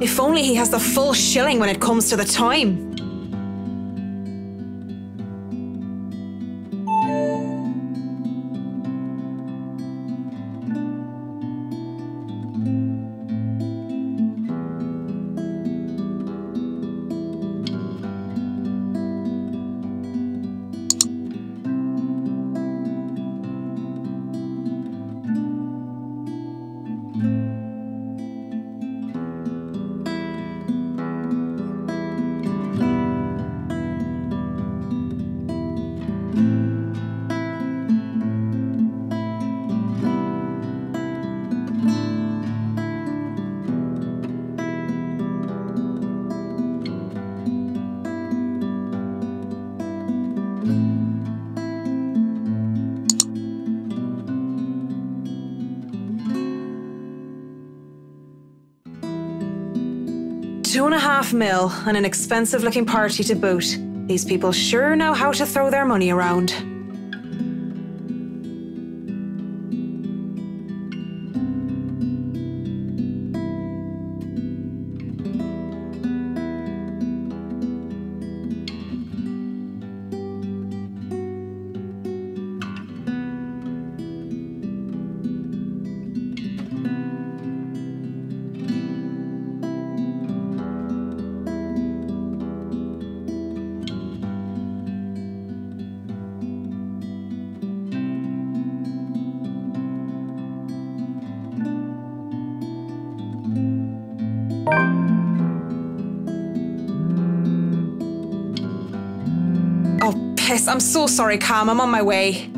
If only he has the full shilling when it comes to the time. and an expensive looking party to boot. These people sure know how to throw their money around. I'm so sorry, Cam. I'm on my way.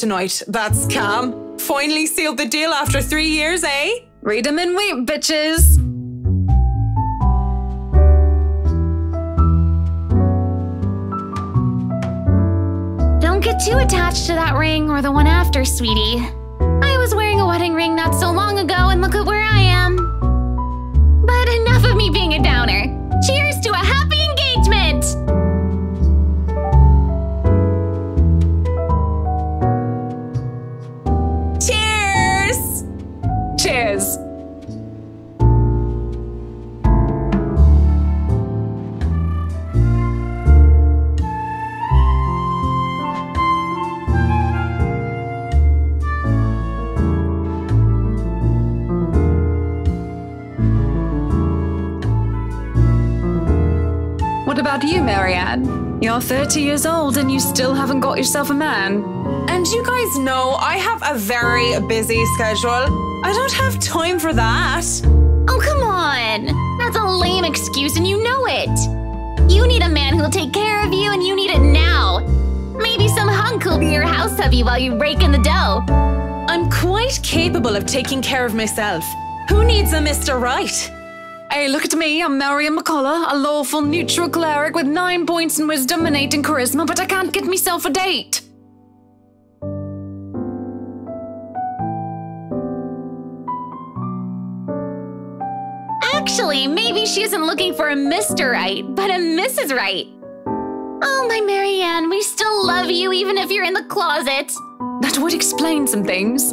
tonight. That's Cam. Finally sealed the deal after three years, eh? Read 'em and wait, bitches. Don't get too attached to that ring or the one after, sweetie. I was wearing a wedding ring not so long ago, and look at where I am. But enough of me being a downer. Yourself a man. And you guys know I have a very busy schedule. I don't have time for that. Oh, come on! That's a lame excuse, and you know it! You need a man who'll take care of you, and you need it now! Maybe some hunk will be your house hubby while you rake in the dough. I'm quite capable of taking care of myself. Who needs a Mr. Right? Hey, look at me. I'm Marianne McCulloch, a lawful neutral cleric with nine points in wisdom and eight in charisma, but I can't get myself a date. Actually, maybe she isn't looking for a Mr. Right, but a Mrs. Right. Oh, my Marianne, we still love you even if you're in the closet. That would explain some things.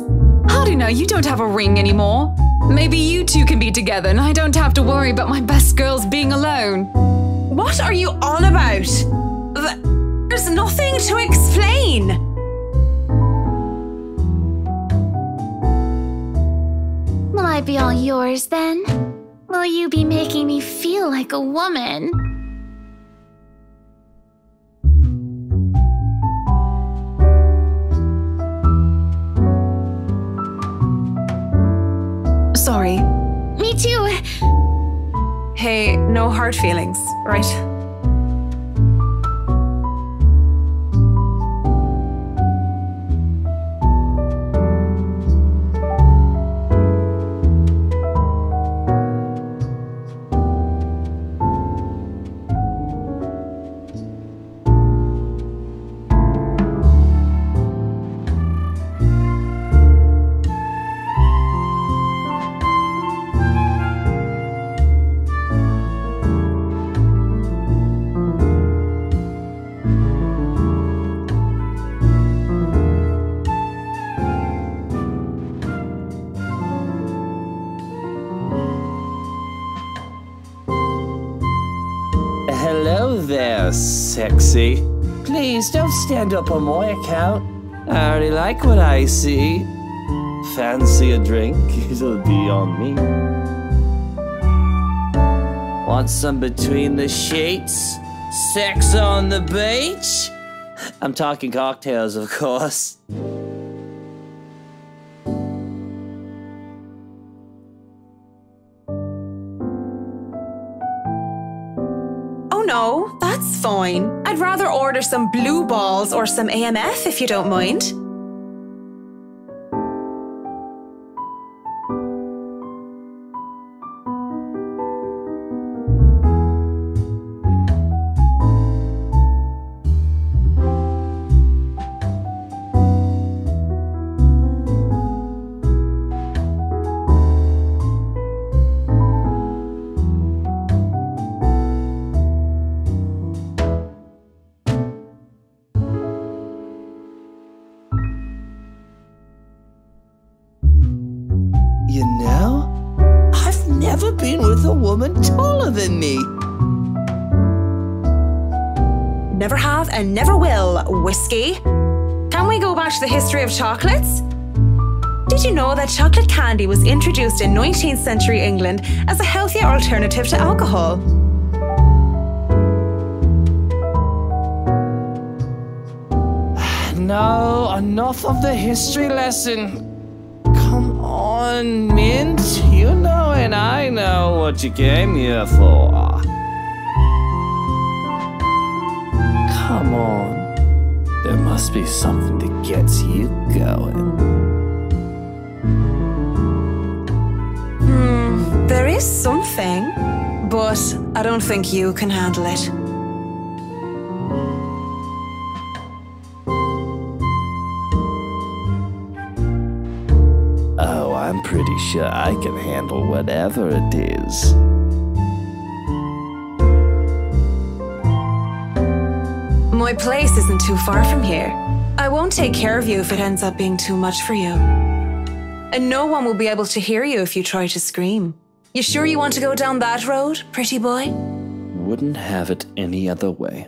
How do you know you don't have a ring anymore? Maybe you two can be together and I don't have to worry about my best girls being alone. What are you on about? There's nothing to explain. Will I be all yours then? Will you be making me feel like a woman? Sorry. Me too. Hey, no hard feelings, right? Stand up on my account. I already like what I see. Fancy a drink? It'll be on me. Want some between the sheets? Sex on the beach? I'm talking cocktails, of course. I'd rather order some blue balls or some AMF if you don't mind. And never will, whiskey. Can we go back to the history of chocolates? Did you know that chocolate candy was introduced in 19th century England as a healthier alternative to alcohol? No, enough of the history lesson. Come on, Mint. You know and I know what you came here for. Come on. There must be something that gets you going. Hmm, there is something, but I don't think you can handle it. Oh, I'm pretty sure I can handle whatever it is. My place isn't too far from here. I won't take care of you if it ends up being too much for you. And no one will be able to hear you if you try to scream. You sure you want to go down that road, pretty boy? Wouldn't have it any other way.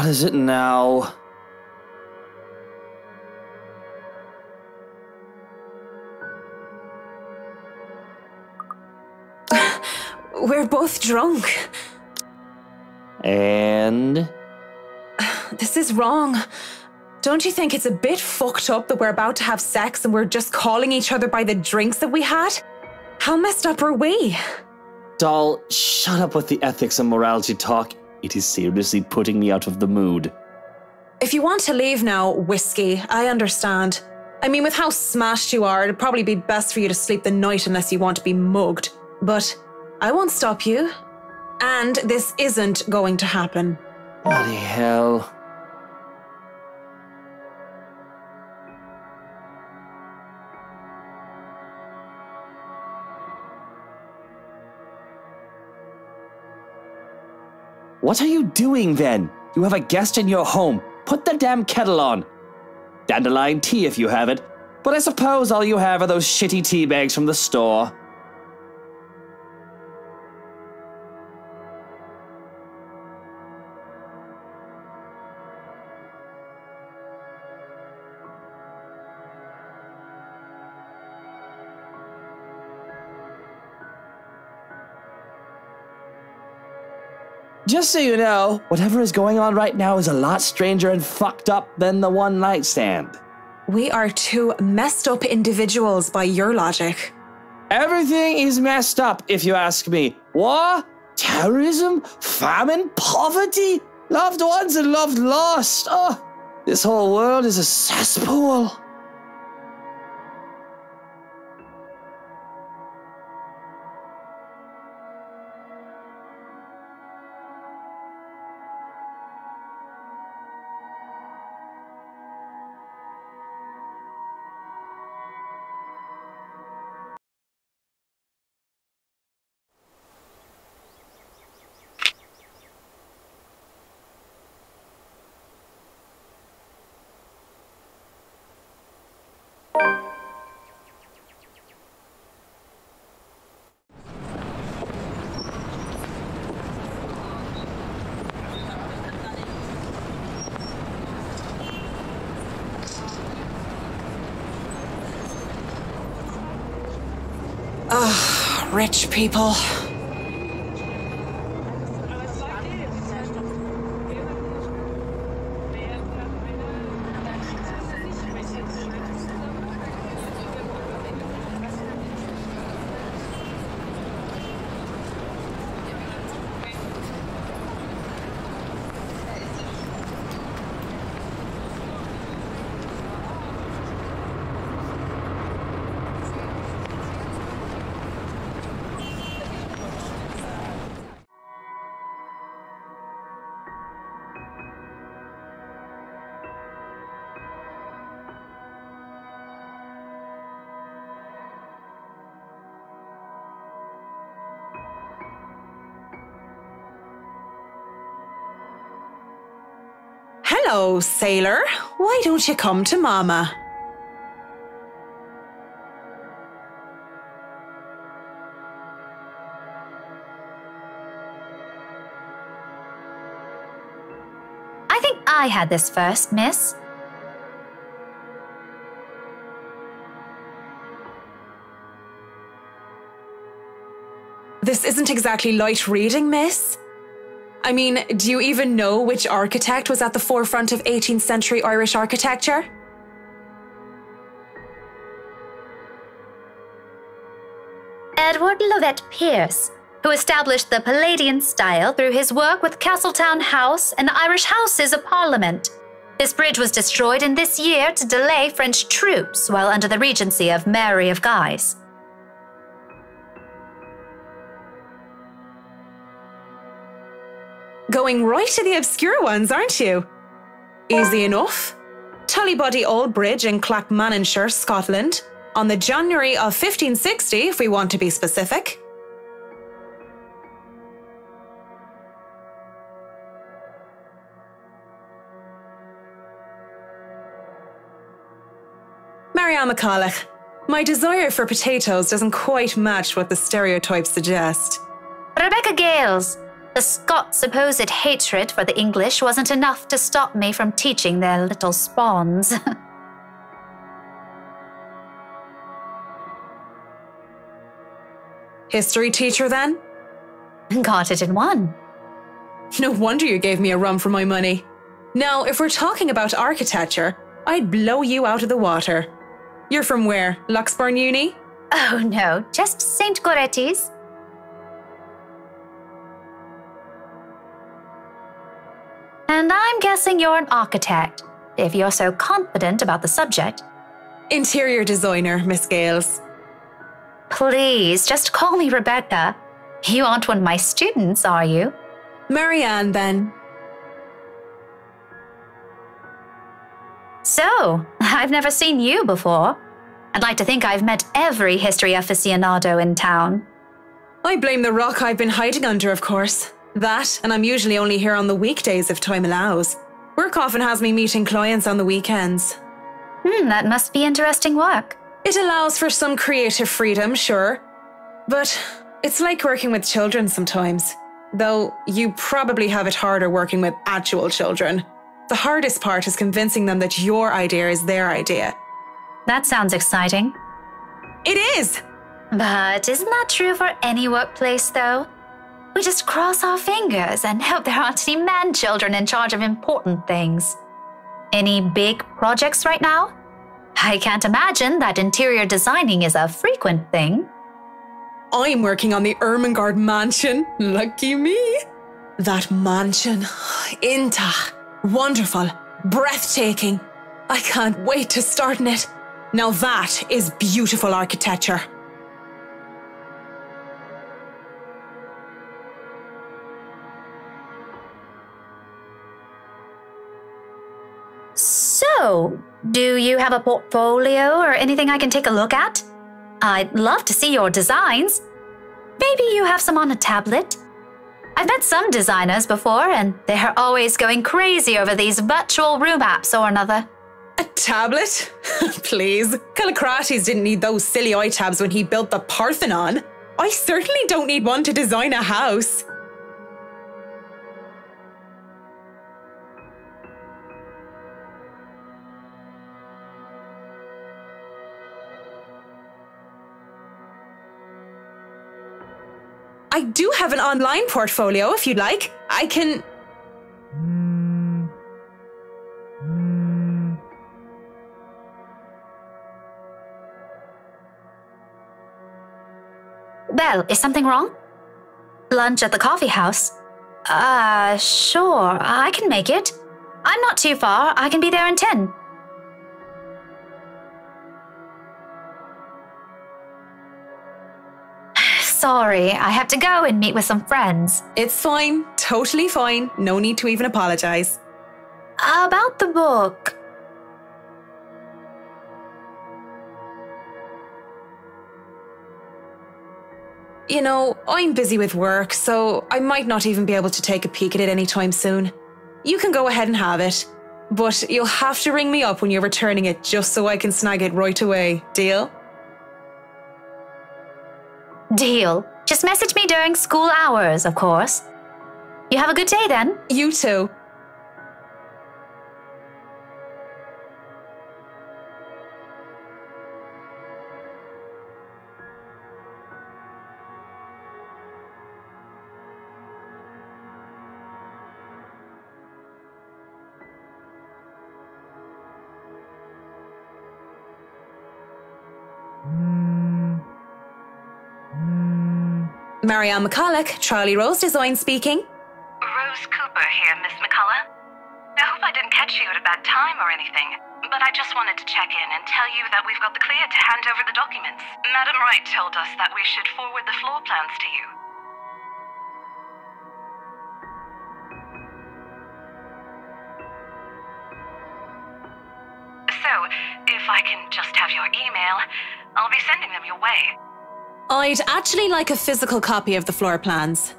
What is it now? We're both drunk. And This is wrong. Don't you think it's a bit fucked up that we're about to have sex and we're just calling each other by the drinks that we had? How messed up are we? Doll, shut up with the ethics and morality talk. It is seriously putting me out of the mood. If you want to leave now, Whiskey, I understand. I mean, with how smashed you are, it'd probably be best for you to sleep the night unless you want to be mugged. But I won't stop you. And this isn't going to happen. Bloody hell. What are you doing then? You have a guest in your home. Put the damn kettle on. Dandelion tea if you have it. But I suppose all you have are those shitty tea bags from the store. Just so you know, whatever is going on right now is a lot stranger and fucked up than the one night stand. We are two messed up individuals by your logic. Everything is messed up, if you ask me. War, terrorism, famine, poverty, loved ones and loved lost. Oh, this whole world is a cesspool. Rich people. Hello, sailor. Why don't you come to Mama? I think I had this first, miss. This isn't exactly light reading, miss. I mean, do you even know which architect was at the forefront of 18th century Irish architecture? Edward Lovett Pearce, who established the Palladian style through his work with Castletown House and the Irish Houses of Parliament. This bridge was destroyed in this year to delay French troops while under the regency of Mary of Guise. Going right to the obscure ones, aren't you? Easy enough. Tullybody Old Bridge in Clackmannanshire, Scotland, on the January of 1560, if we want to be specific. Marianne McCulloch, my desire for potatoes doesn't quite match what the stereotypes suggest. Rebecca Gales, the Scots' supposed hatred for the English wasn't enough to stop me from teaching their little spawns. History teacher, then? Got it in one. No wonder you gave me a run for my money. Now, if we're talking about architecture, I'd blow you out of the water. You're from where? Luxburn Uni? Oh no, just St. Goretti's. And I'm guessing you're an architect, if you're so confident about the subject. Interior designer, Miss Gales. Please, just call me Rebecca. You aren't one of my students, are you? Marianne, then. So, I've never seen you before. I'd like to think I've met every history aficionado in town. I blame the rock I've been hiding under, of course. That, and I'm usually only here on the weekdays if time allows. Work often has me meeting clients on the weekends. Hmm, that must be interesting work. It allows for some creative freedom, sure. But it's like working with children sometimes. Though you probably have it harder working with actual children. The hardest part is convincing them that your idea is their idea. That sounds exciting. It is! But isn't that true for any workplace, though? We just cross our fingers and hope there aren't any man children in charge of important things. Any big projects right now? I can't imagine that interior designing is a frequent thing. I'm working on the Ermengarde mansion. Lucky me. That mansion. Inta. Wonderful. Breathtaking. I can't wait to start in it. Now that is beautiful architecture. Do you have a portfolio or anything I can take a look at? I'd love to see your designs. Maybe you have some on a tablet? I've met some designers before, and they're always going crazy over these virtual room apps or another. A tablet? Please. Callicrates didn't need those silly iTabs when he built the Parthenon. I certainly don't need one to design a house. I do have an online portfolio if you'd like. I can. Belle, is something wrong? Lunch at the coffee house? Uh, sure, I can make it. I'm not too far, I can be there in 10. Sorry, I have to go and meet with some friends. It's fine. Totally fine. No need to even apologize. About the book. You know, I'm busy with work, so I might not even be able to take a peek at it anytime soon. You can go ahead and have it. But you'll have to ring me up when you're returning it just so I can snag it right away. Deal? Deal. Just message me during school hours, of course. You have a good day then. You too. Marianne McCulloch, Charlie Rose Design speaking. Rose Cooper here, Miss McCulloch. I hope I didn't catch you at a bad time or anything, but I just wanted to check in and tell you that we've got the clear to hand over the documents. Madam Wright told us that we should forward the floor plans to you. So, if I can just have your email, I'll be sending them your way. I'd actually like a physical copy of the floor plans.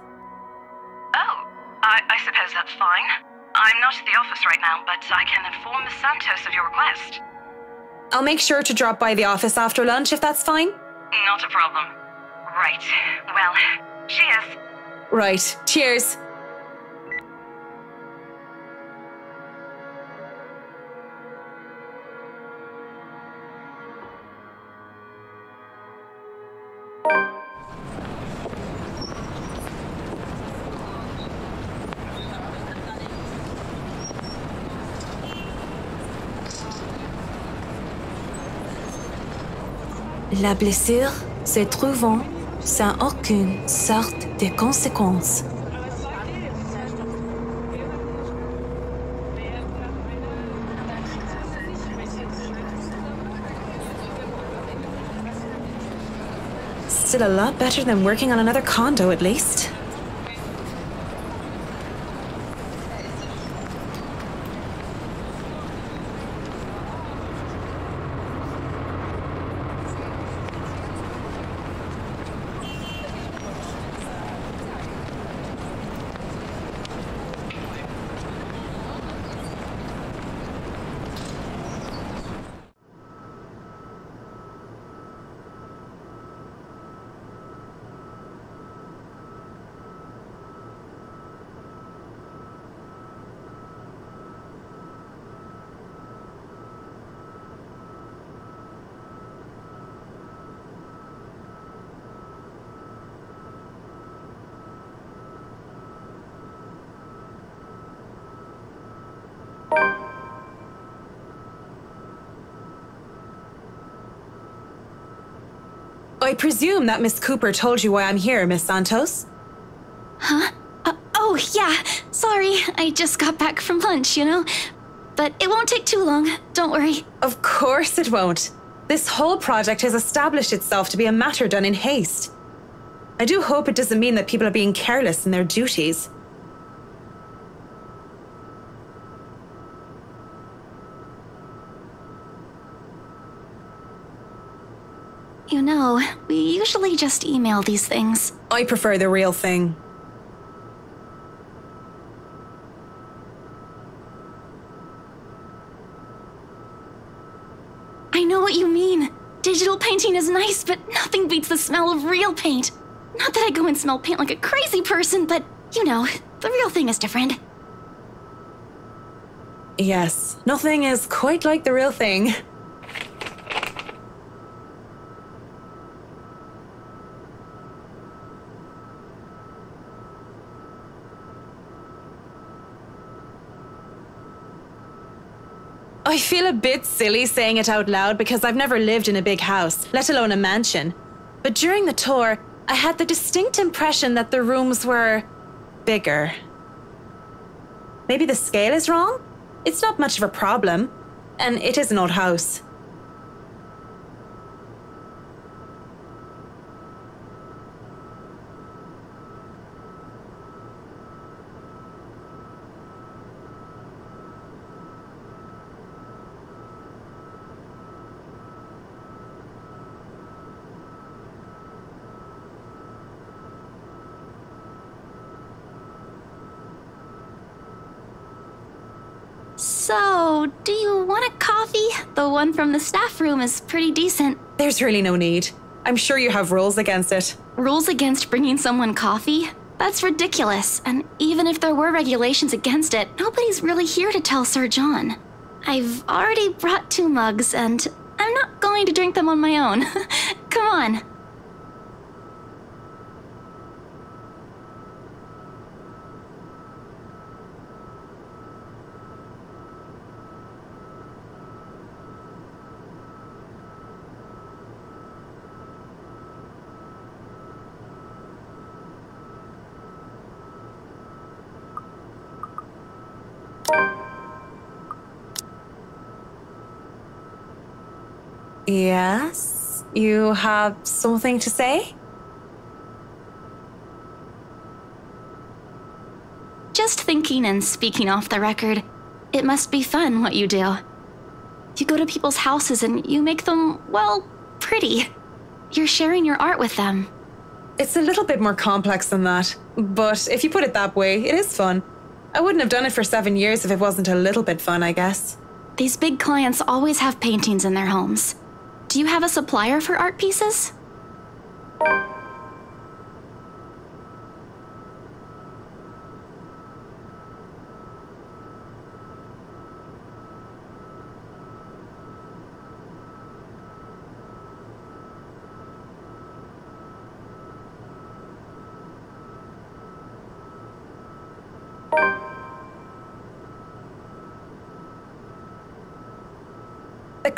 Oh, I, I suppose that's fine. I'm not at the office right now, but I can inform Miss Santos of your request. I'll make sure to drop by the office after lunch if that's fine. Not a problem. Right. Well, cheers. Right. Cheers. La blessure se trouvant sans aucune sorte de conséquence. Still a lot better than working on another condo, at least. Presume that Miss Cooper told you why I'm here, Miss Santos? Huh? Uh, oh, yeah. Sorry, I just got back from lunch, you know? But it won't take too long. Don't worry. Of course it won't. This whole project has established itself to be a matter done in haste. I do hope it doesn't mean that people are being careless in their duties. You know, we usually just email these things. I prefer the real thing. I know what you mean. Digital painting is nice, but nothing beats the smell of real paint. Not that I go and smell paint like a crazy person, but you know, the real thing is different. Yes, nothing is quite like the real thing. I feel a bit silly saying it out loud because I've never lived in a big house, let alone a mansion. But during the tour, I had the distinct impression that the rooms were bigger. Maybe the scale is wrong? It's not much of a problem, and it is an old house. The one from the staff room is pretty decent. There's really no need. I'm sure you have rules against it. Rules against bringing someone coffee? That's ridiculous. And even if there were regulations against it, nobody's really here to tell Sir John. I've already brought two mugs, and I'm not going to drink them on my own. Come on. Yes? You have something to say? Just thinking and speaking off the record, it must be fun what you do. You go to people's houses and you make them, well, pretty. You're sharing your art with them. It's a little bit more complex than that. But if you put it that way, it is fun. I wouldn't have done it for seven years if it wasn't a little bit fun, I guess. These big clients always have paintings in their homes. Do you have a supplier for art pieces?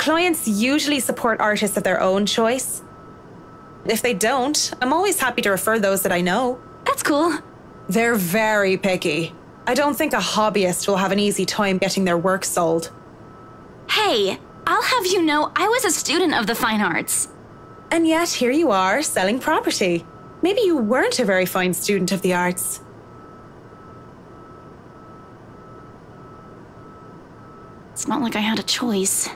Clients usually support artists of their own choice. If they don't, I'm always happy to refer those that I know. That's cool. They're very picky. I don't think a hobbyist will have an easy time getting their work sold. Hey, I'll have you know I was a student of the fine arts. And yet, here you are, selling property. Maybe you weren't a very fine student of the arts. It's not like I had a choice.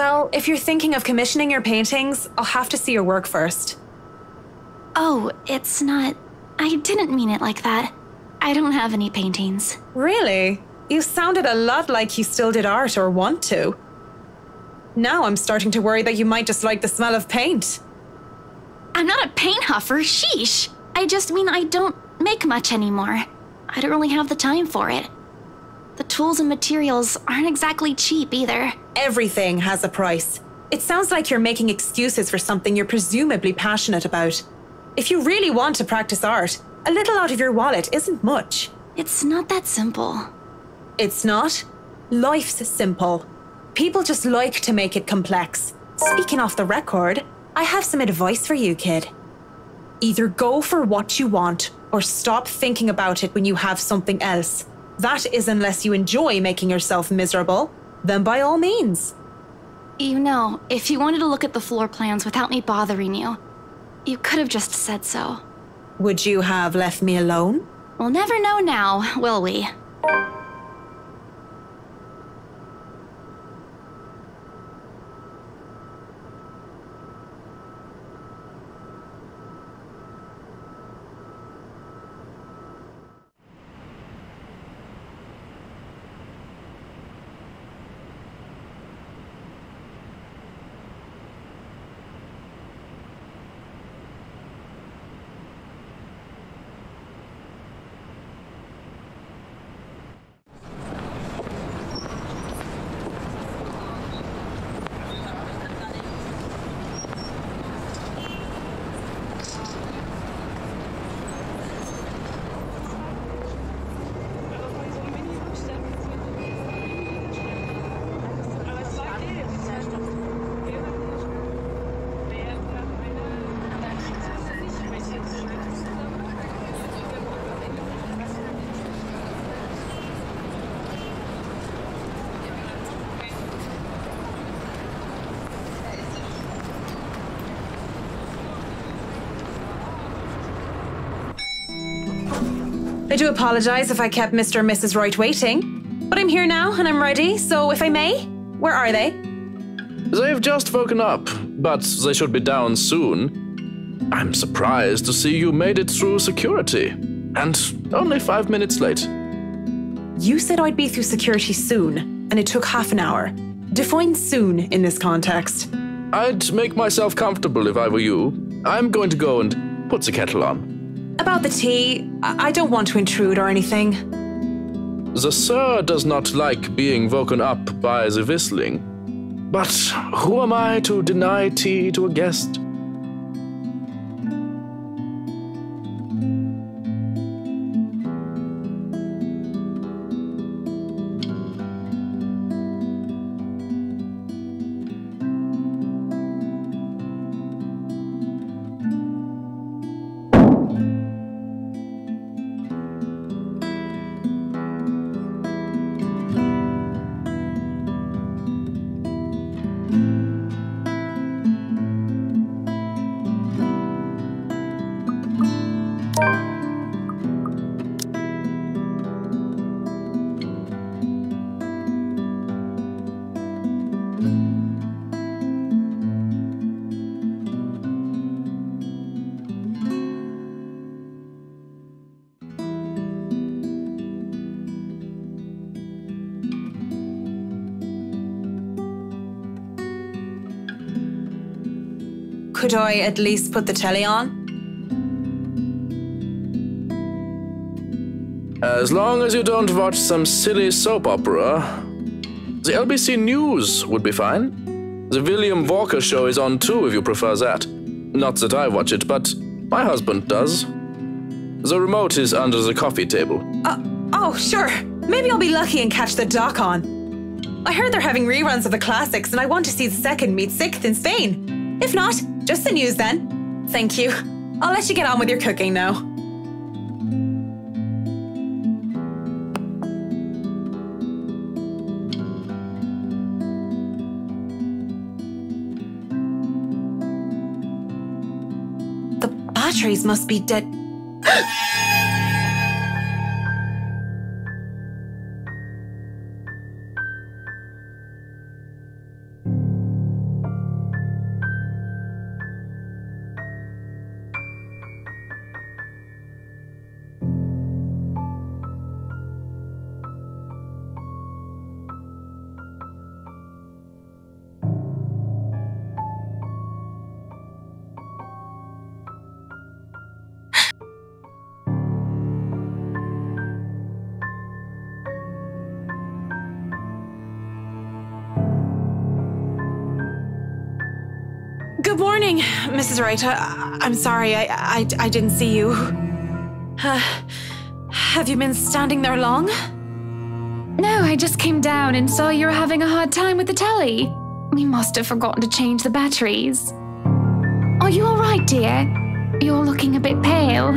Well, if you're thinking of commissioning your paintings, I'll have to see your work first. Oh, it's not. I didn't mean it like that. I don't have any paintings. Really? You sounded a lot like you still did art or want to. Now I'm starting to worry that you might just like the smell of paint. I'm not a paint huffer, sheesh. I just mean I don't make much anymore. I don't really have the time for it. The tools and materials aren't exactly cheap either. Everything has a price. It sounds like you're making excuses for something you're presumably passionate about. If you really want to practice art, a little out of your wallet isn't much. It's not that simple. It's not. Life's simple. People just like to make it complex. Speaking off the record, I have some advice for you, kid. Either go for what you want or stop thinking about it when you have something else. That is unless you enjoy making yourself miserable, then by all means. You know, if you wanted to look at the floor plans without me bothering you, you could have just said so. Would you have left me alone? We'll never know now, will we? I do apologise if I kept Mr. and Mrs. Wright waiting. But I'm here now and I'm ready, so if I may, where are they? They've just woken up, but they should be down soon. I'm surprised to see you made it through security. And only five minutes late. You said I'd be through security soon, and it took half an hour. Define soon in this context. I'd make myself comfortable if I were you. I'm going to go and put the kettle on. About the tea, I don't want to intrude or anything. The Sir does not like being woken up by the whistling. But who am I to deny tea to a guest? Could I at least put the telly on? As long as you don't watch some silly soap opera, the LBC News would be fine. The William Walker Show is on too if you prefer that. Not that I watch it, but my husband does. The remote is under the coffee table. Uh, oh, sure. Maybe I'll be lucky and catch the doc on. I heard they're having reruns of the classics, and I want to see the second meet sixth in Spain. If not, just the news then. Thank you. I'll let you get on with your cooking now. The batteries must be dead. Mrs. Wright. I, I'm sorry, I, I, I didn't see you. Uh, have you been standing there long? No, I just came down and saw you were having a hard time with the telly. We must have forgotten to change the batteries. Are you alright, dear? You're looking a bit pale.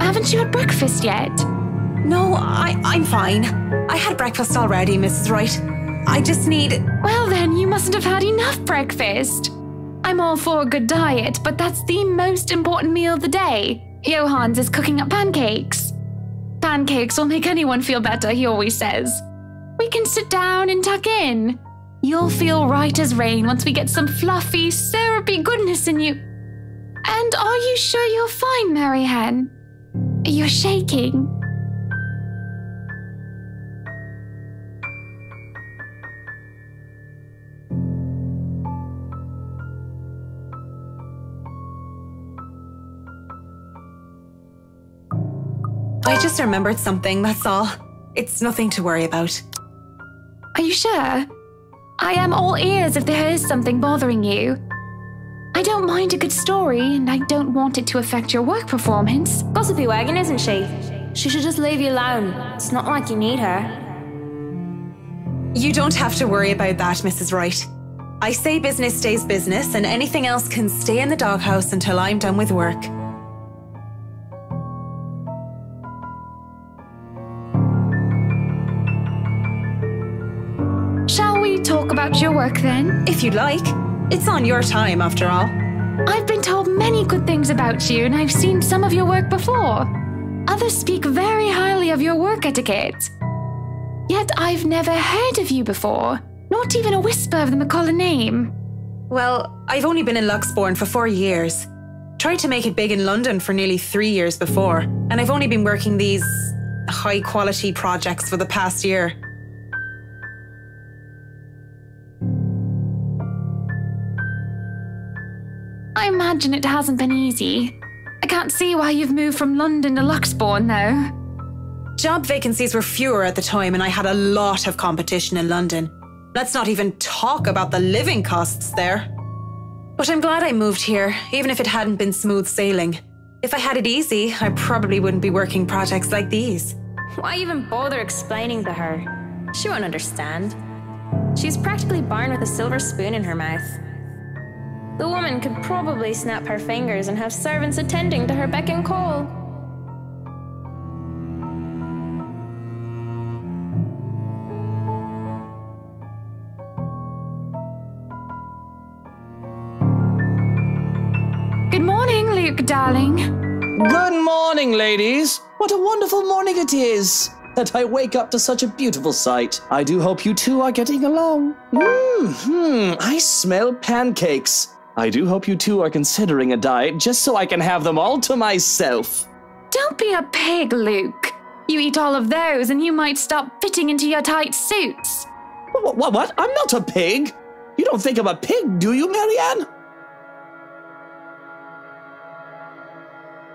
Haven't you had breakfast yet? No, I, I'm fine. I had breakfast already, Mrs. Wright. I just need. Well, then, you mustn't have had enough breakfast. I'm all for a good diet, but that's the most important meal of the day. Johans is cooking up pancakes. Pancakes will make anyone feel better, he always says. We can sit down and tuck in. You'll feel right as rain once we get some fluffy, syrupy goodness in you. And are you sure you're fine, Marianne? You're shaking. I just remembered something, that's all. It's nothing to worry about. Are you sure? I am all ears if there is something bothering you. I don't mind a good story, and I don't want it to affect your work performance. Gossipy wagon, isn't she? She should just leave you alone. It's not like you need her. You don't have to worry about that, Mrs. Wright. I say business stays business, and anything else can stay in the doghouse until I'm done with work. About your work then? If you'd like. It's on your time, after all. I've been told many good things about you, and I've seen some of your work before. Others speak very highly of your work etiquette. Yet I've never heard of you before, not even a whisper of the McCulloch name. Well, I've only been in Luxbourne for four years. Tried to make it big in London for nearly three years before, and I've only been working these high quality projects for the past year. Imagine it hasn't been easy. I can't see why you've moved from London to Luxbourne, though. Job vacancies were fewer at the time, and I had a lot of competition in London. Let's not even talk about the living costs there. But I'm glad I moved here, even if it hadn't been smooth sailing. If I had it easy, I probably wouldn't be working projects like these. Why even bother explaining to her? She won't understand. She's practically born with a silver spoon in her mouth. The woman could probably snap her fingers and have servants attending to her beck and call. Good morning, Luke, darling. Good morning, ladies. What a wonderful morning it is. That I wake up to such a beautiful sight. I do hope you two are getting along. Mmm, -hmm, I smell pancakes. I do hope you two are considering a diet just so I can have them all to myself. Don't be a pig, Luke. You eat all of those and you might stop fitting into your tight suits. What, what, what? I'm not a pig. You don't think I'm a pig, do you, Marianne?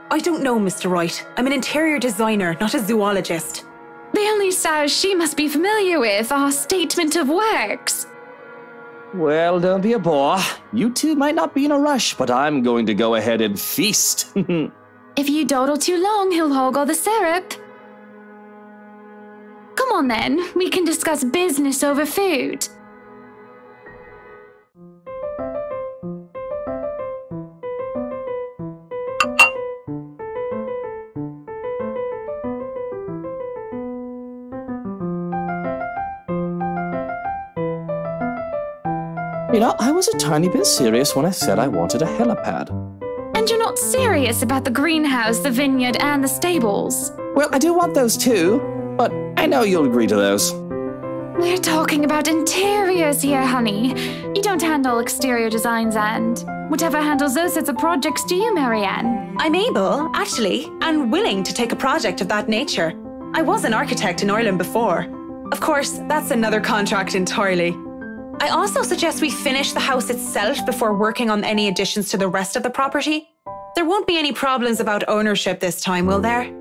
I don't know, Mr. Wright. I'm an interior designer, not a zoologist. The only sows she must be familiar with are statement of works. Well, don't be a bore. You two might not be in a rush, but I'm going to go ahead and feast. If you dawdle too long, he'll hog all the syrup. Come on then, we can discuss business over food. You know, I was a tiny bit serious when I said I wanted a helipad. And you're not serious about the greenhouse, the vineyard, and the stables. Well, I do want those too, but I know you'll agree to those. We're talking about interiors here, honey. You don't handle exterior designs and whatever handles those sorts of projects do you, Marianne? I'm able, actually, and willing to take a project of that nature. I was an architect in Ireland before. Of course, that's another contract entirely. I also suggest we finish the house itself before working on any additions to the rest of the property. There won't be any problems about ownership this time, will there?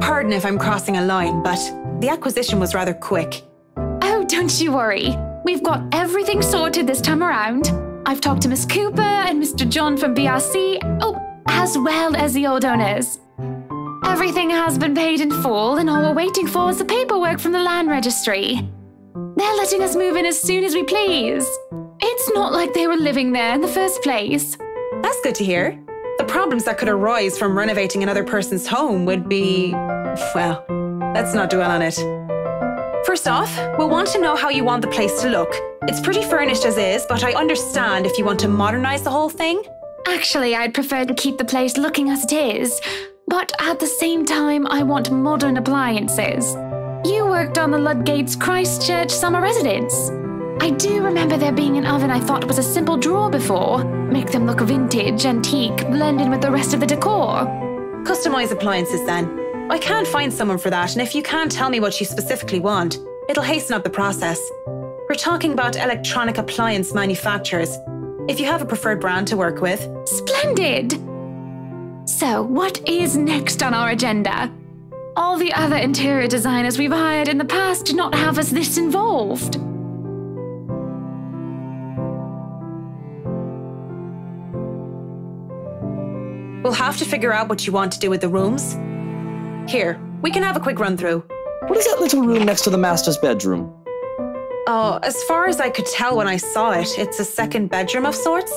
Pardon if I'm crossing a line, but the acquisition was rather quick. Oh, don't you worry. We've got everything sorted this time around. I've talked to Miss Cooper and Mr. John from BRC, oh, as well as the old owners. Everything has been paid in full, and all we're waiting for is the paperwork from the land registry. They're letting us move in as soon as we please. It's not like they were living there in the first place. That's good to hear. The problems that could arise from renovating another person's home would be. well, let's not dwell on it. First off, we'll want to know how you want the place to look. It's pretty furnished as is, but I understand if you want to modernize the whole thing. Actually, I'd prefer to keep the place looking as it is, but at the same time, I want modern appliances. You worked on the Ludgates Christchurch summer residence. I do remember there being an oven I thought was a simple drawer before. Make them look vintage, antique, blend in with the rest of the decor. Customize appliances then. I can't find someone for that, and if you can't tell me what you specifically want, it'll hasten up the process. We're talking about electronic appliance manufacturers. If you have a preferred brand to work with, Splendid! So, what is next on our agenda? All the other interior designers we've hired in the past did not have us this involved. we'll have to figure out what you want to do with the rooms. Here, we can have a quick run through. What is that little room next to the master's bedroom? Oh, as far as I could tell when I saw it, it's a second bedroom of sorts.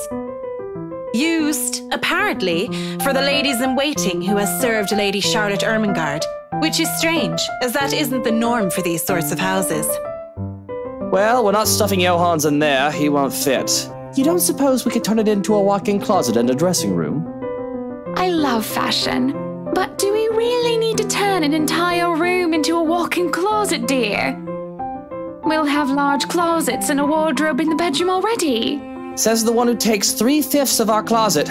Used, apparently, for the ladies in waiting who has served Lady Charlotte Ermengarde, which is strange, as that isn't the norm for these sorts of houses. Well, we're not stuffing Johans in there. He won't fit. You don't suppose we could turn it into a walk-in closet and a dressing room? I love fashion, but do we really need need to turn an entire room into a walk-in closet, dear. We'll have large closets and a wardrobe in the bedroom already. Says the one who takes three fifths of our closet.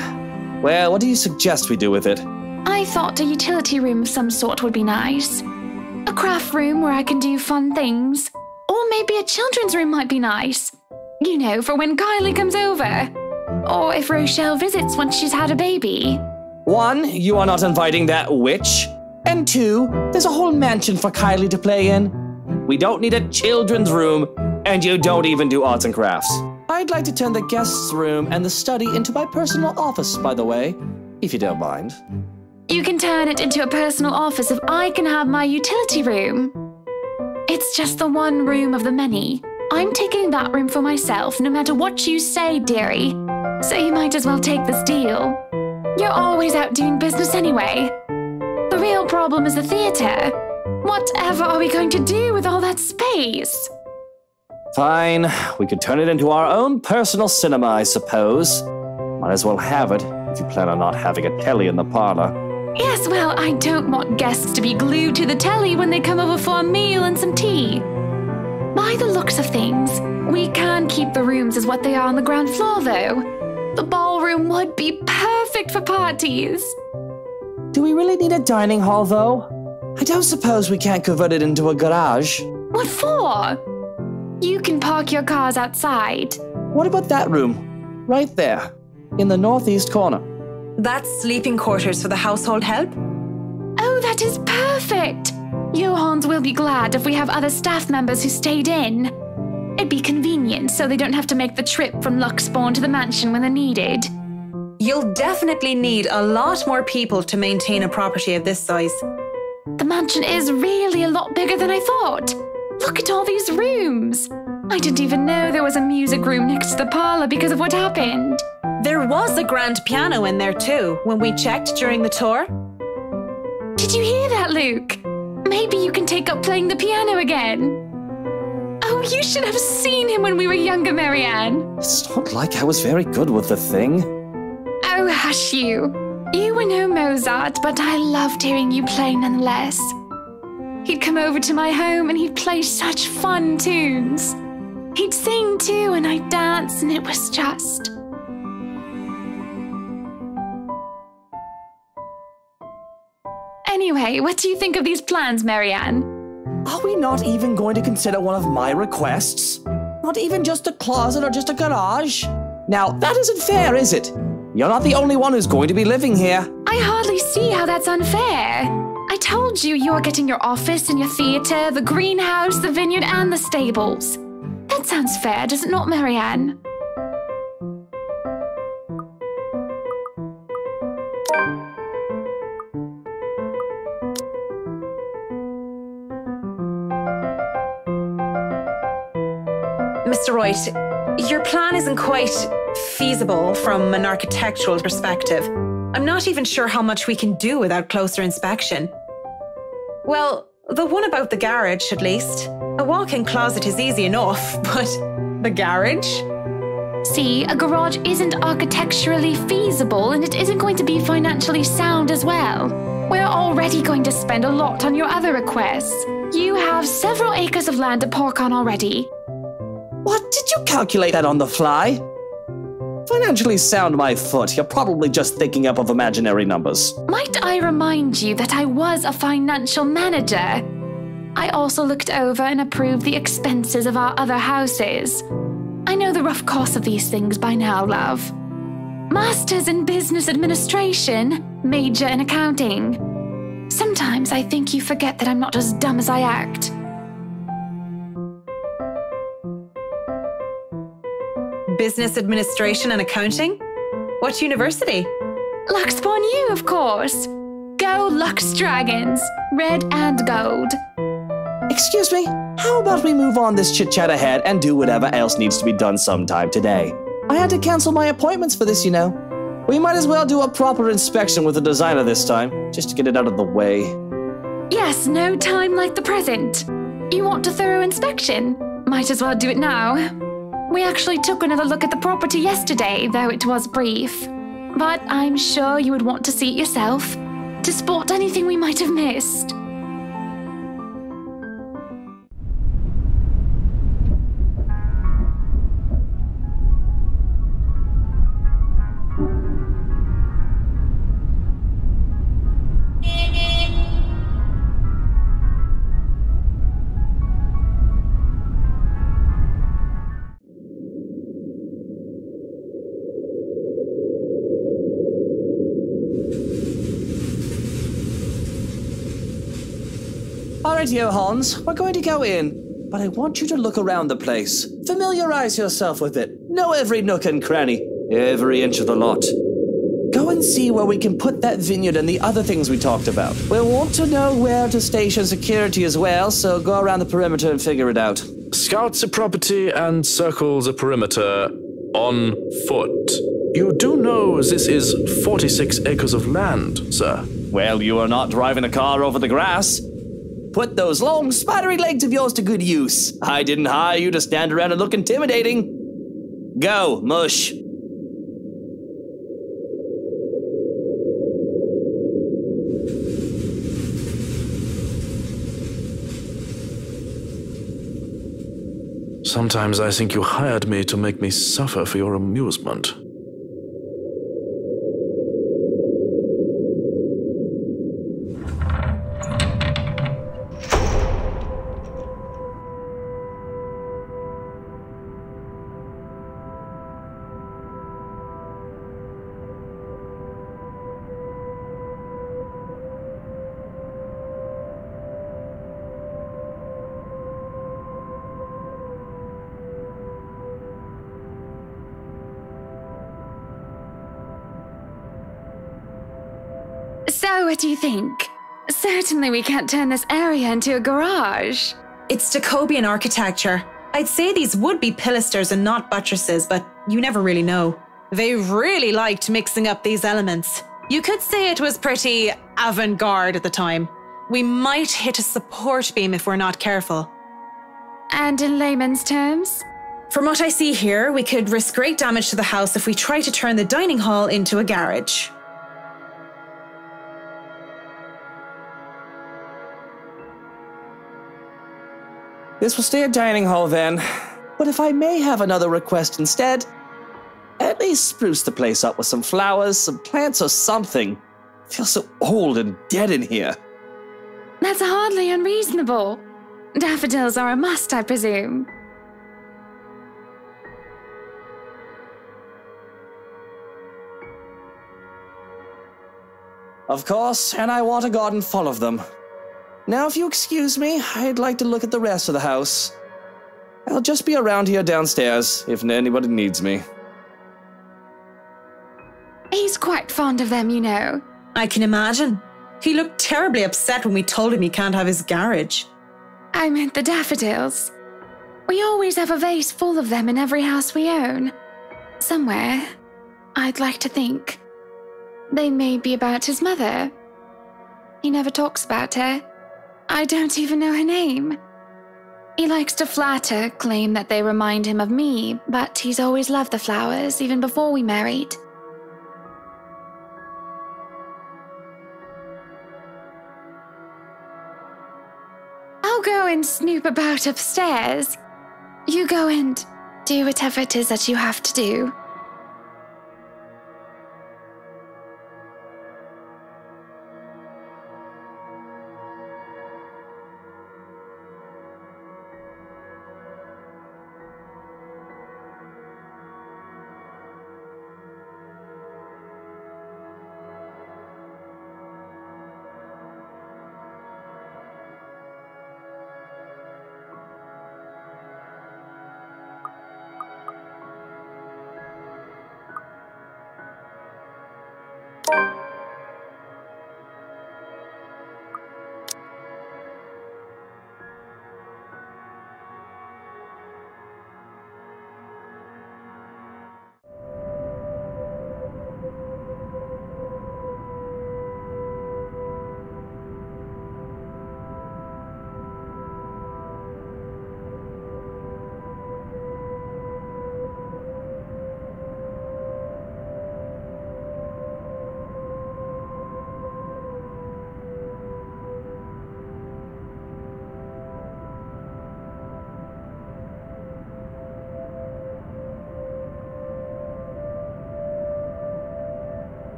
Well, what do you suggest we do with it? I thought a utility room of some sort would be nice. A craft room where I can do fun things. Or maybe a children's room might be nice. You know, for when Kylie comes over. Or if Rochelle visits once she's had a baby. One, you are not inviting that witch. And two, there's a whole mansion for Kylie to play in. We don't need a children's room, and you don't even do arts and crafts. I'd like to turn the guest's room and the study into my personal office, by the way, if you don't mind. You can turn it into a personal office if I can have my utility room. It's just the one room of the many. I'm taking that room for myself, no matter what you say, dearie. So you might as well take this deal. You're always out doing business anyway. The real problem is the theatre. Whatever are we going to do with all that space? Fine, we could turn it into our own personal cinema, I suppose. Might as well have it if you plan on not having a telly in the parlor. Yes, well, I don't want guests to be glued to the telly when they come over for a meal and some tea. By the looks of things, we can keep the rooms as what they are on the ground floor, though. The ballroom would be perfect for parties. Do we really need a dining hall, though? I don't suppose we can't convert it into a garage. What for? You can park your cars outside. What about that room? Right there, in the northeast corner. That's sleeping quarters for the household help? Oh, that is perfect! Johans will be glad if we have other staff members who stayed in. It'd be convenient so they don't have to make the trip from Luxbourne to the mansion when they're needed. You'll definitely need a lot more people to maintain a property of this size. The mansion is really a lot bigger than I thought. Look at all these rooms. I didn't even know there was a music room next to the parlor because of what happened. There was a grand piano in there too when we checked during the tour. Did you hear that, Luke? Maybe you can take up playing the piano again. Oh, you should have seen him when we were younger, Marianne. It's not like I was very good with the thing. Oh, hush you. You were no Mozart, but I loved hearing you play nonetheless. He'd come over to my home and he'd play such fun tunes. He'd sing too, and I'd dance, and it was just. Anyway, what do you think of these plans, Marianne? Are we not even going to consider one of my requests? Not even just a closet or just a garage? Now, that isn't fair, is it? You're not the only one who's going to be living here. I hardly see how that's unfair. I told you you're getting your office and your theatre, the greenhouse, the vineyard, and the stables. That sounds fair, does it not, Marianne? Mr. Wright, your plan isn't quite feasible from an architectural perspective. I'm not even sure how much we can do without closer inspection. Well, the one about the garage, at least. A walk in closet is easy enough, but the garage? See, a garage isn't architecturally feasible and it isn't going to be financially sound as well. We're already going to spend a lot on your other requests. You have several acres of land to park on already. What? Did you calculate that on the fly? Financially sound my foot. You're probably just thinking up of imaginary numbers. Might I remind you that I was a financial manager? I also looked over and approved the expenses of our other houses. I know the rough cost of these things by now, love. Masters in Business Administration, major in accounting. Sometimes I think you forget that I'm not as dumb as I act. Business administration and accounting? What university? Luxbourne U, of course. Go Lux Dragons, red and gold. Excuse me, how about we move on this chit chat ahead and do whatever else needs to be done sometime today? I had to cancel my appointments for this, you know. We might as well do a proper inspection with the designer this time, just to get it out of the way. Yes, no time like the present. You want a thorough inspection? Might as well do it now. We actually took another look at the property yesterday, though it was brief. But I'm sure you would want to see it yourself. to spot anything we might have missed. Alright, Hans, we're going to go in, but I want you to look around the place. Familiarize yourself with it. Know every nook and cranny, every inch of the lot. Go and see where we can put that vineyard and the other things we talked about. We'll want to know where to station security as well, so go around the perimeter and figure it out. Scouts the property and circles the perimeter on foot. You do know this is 46 acres of land, sir. Well, you are not driving a car over the grass. Put those long, spidery legs of yours to good use. I didn't hire you to stand around and look intimidating. Go, mush. Sometimes I think you hired me to make me suffer for your amusement. Think? Certainly, we can't turn this area into a garage. It's Jacobean architecture. I'd say these would be pilasters and not buttresses, but you never really know. They really liked mixing up these elements. You could say it was pretty avant garde at the time. We might hit a support beam if we're not careful. And in layman's terms? From what I see here, we could risk great damage to the house if we try to turn the dining hall into a garage. This will stay a dining hall then. But if I may have another request instead, at least spruce the place up with some flowers, some plants, or something. It feels so old and dead in here. That's hardly unreasonable. Daffodils are a must, I presume. Of course, and I want a garden full of them. Now, if you excuse me, I'd like to look at the rest of the house. I'll just be around here downstairs if anybody needs me. He's quite fond of them, you know. I can imagine. He looked terribly upset when we told him he can't have his garage. I meant the daffodils. We always have a vase full of them in every house we own. Somewhere, I'd like to think. They may be about his mother. He never talks about her. I don't even know her name. He likes to flatter, claim that they remind him of me, but he's always loved the flowers, even before we married. I'll go and snoop about upstairs. You go and do whatever it is that you have to do.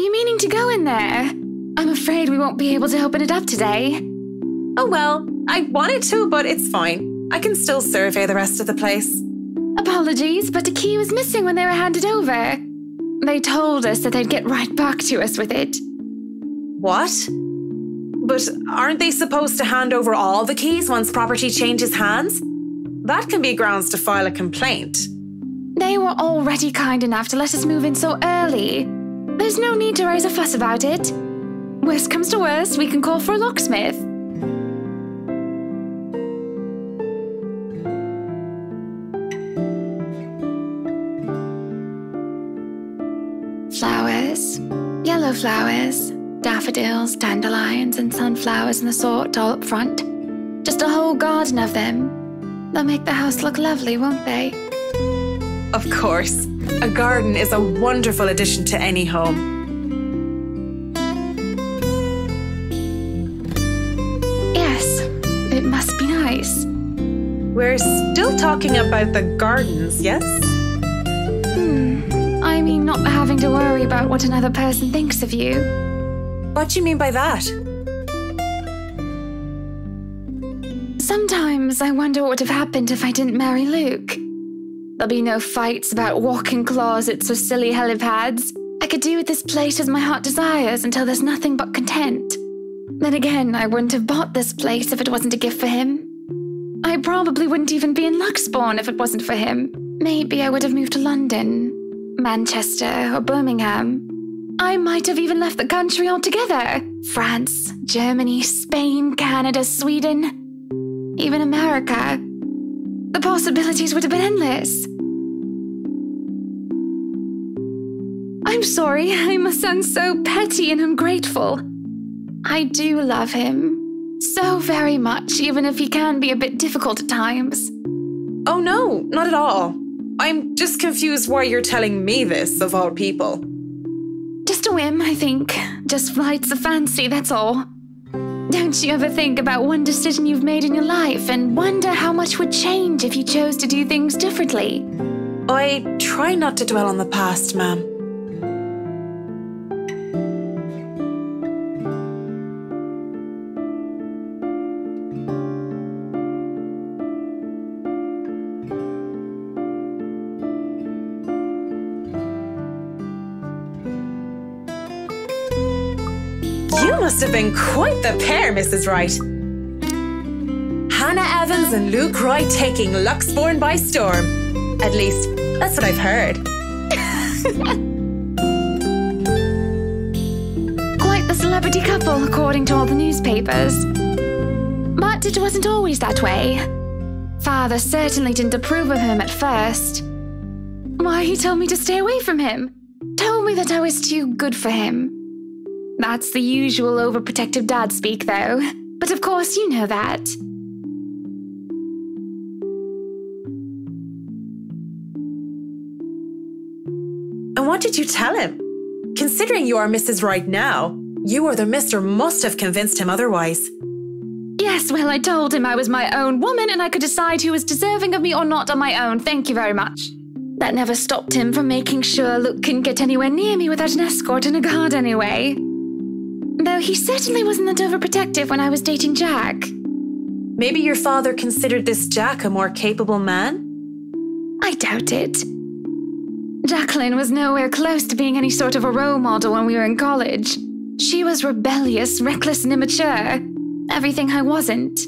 You meaning to go in there? I'm afraid we won't be able to open it up today. Oh well, I wanted to, but it's fine. I can still survey the rest of the place. Apologies, but the key was missing when they were handed over. They told us that they'd get right back to us with it. What? But aren't they supposed to hand over all the keys once property changes hands? That can be grounds to file a complaint. They were already kind enough to let us move in so early. There's no need to raise a fuss about it. Worst comes to worst, we can call for a locksmith. Flowers, yellow flowers, daffodils, dandelions, and sunflowers and the sort all up front. Just a whole garden of them. They'll make the house look lovely, won't they? Of course, a garden is a wonderful addition to any home. Yes, it must be nice. We're still talking about the gardens, yes? Hmm. I mean, not having to worry about what another person thinks of you. What do you mean by that? Sometimes I wonder what would have happened if I didn't marry Luke. There'll be no fights about walk-in closets or silly helipads. I could do with this place as my heart desires until there's nothing but content. Then again, I wouldn't have bought this place if it wasn't a gift for him. I probably wouldn't even be in Luxbourne if it wasn't for him. Maybe I would have moved to London, Manchester, or Birmingham. I might have even left the country altogether. France, Germany, Spain, Canada, Sweden, even America. The possibilities would have been endless. I'm sorry, I must sound so petty and ungrateful. I do love him. So very much, even if he can be a bit difficult at times. Oh no, not at all. I'm just confused why you're telling me this, of all people. Just a whim, I think. Just flights of fancy, that's all. Don't you ever think about one decision you've made in your life and wonder how much would change if you chose to do things differently? I try not to dwell on the past, ma'am. Must have been quite the pair, Mrs. Wright. Hannah Evans and Luke Wright taking Luxbourne by storm. At least, that's what I've heard. Quite the celebrity couple, according to all the newspapers. But it wasn't always that way. Father certainly didn't approve of him at first. Why, he told me to stay away from him. Told me that I was too good for him. That's the usual overprotective dad speak, though. But of course, you know that. And what did you tell him? Considering you are Mrs. Wright now, you or the mister must have convinced him otherwise. Yes, well, I told him I was my own woman and I could decide who was deserving of me or not on my own. Thank you very much. That never stopped him from making sure Luke couldn't get anywhere near me without an escort and a guard anyway. Though he certainly wasn't that overprotective when I was dating Jack. Maybe your father considered this Jack a more capable man? I doubt it. Jacqueline was nowhere close to being any sort of a role model when we were in college. She was rebellious, reckless, and immature. Everything I wasn't.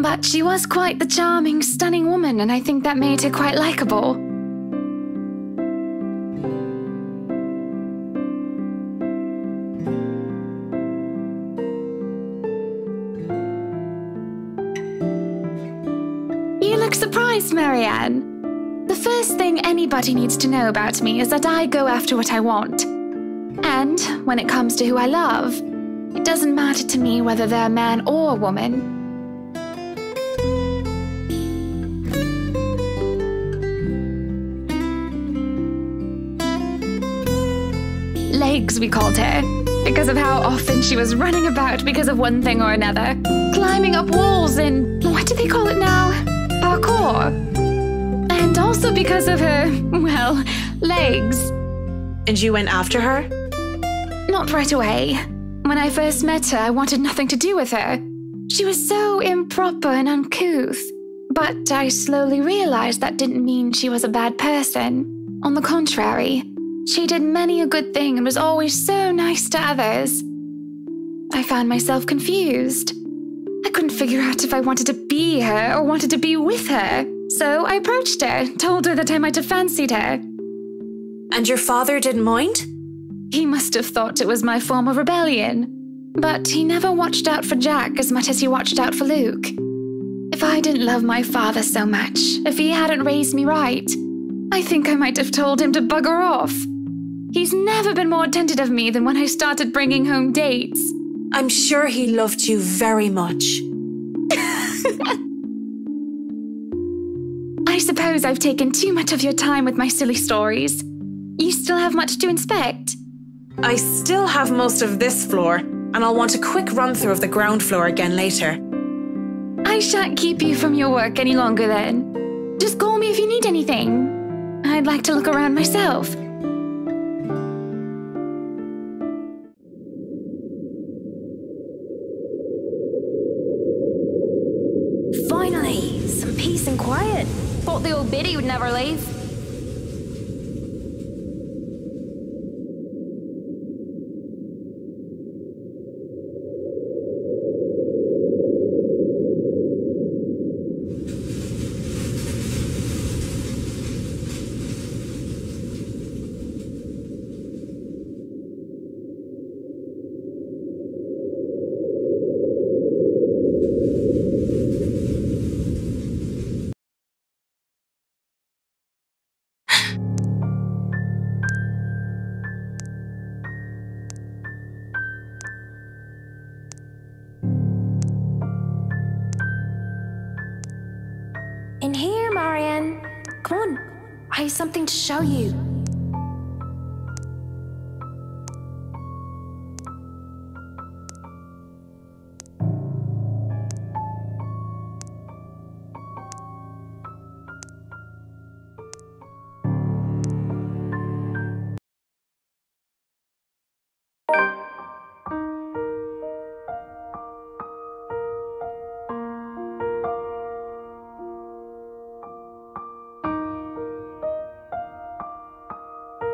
But she was quite the charming, stunning woman, and I think that made her quite likable. Surprised, Marianne. The first thing anybody needs to know about me is that I go after what I want. And when it comes to who I love, it doesn't matter to me whether they're a man or a woman. Legs, we called her, because of how often she was running about because of one thing or another, climbing up walls in, what do they call it now? Parkour. And also because of her, well, legs. And you went after her? not right away. When I first met her, I wanted nothing to do with her. She was so improper and uncouth. But I slowly realized that didn't mean she was a bad person. On the contrary, she did many a good thing and was always so nice to others. I found myself confused. I couldn't figure out if I wanted to be her or wanted to be with her. So I approached her, told her that I might have fancied her. And your father didn't mind? He must have thought it was my form of rebellion. But he never watched out for Jack as much as he watched out for Luke. If I didn't love my father so much, if he hadn't raised me right, I think I might have told him to bugger off. He's never been more attentive of me than when I started bringing home dates. I'm sure he loved you very much. I suppose I've taken too much of your time with my silly stories. You still have much to inspect. I still have most of this floor, and I'll want a quick run through of the ground floor again later. I shan't keep you from your work any longer then. Just call me if you need anything. I'd like to look around myself. Quiet. Thought the old biddy would never leave.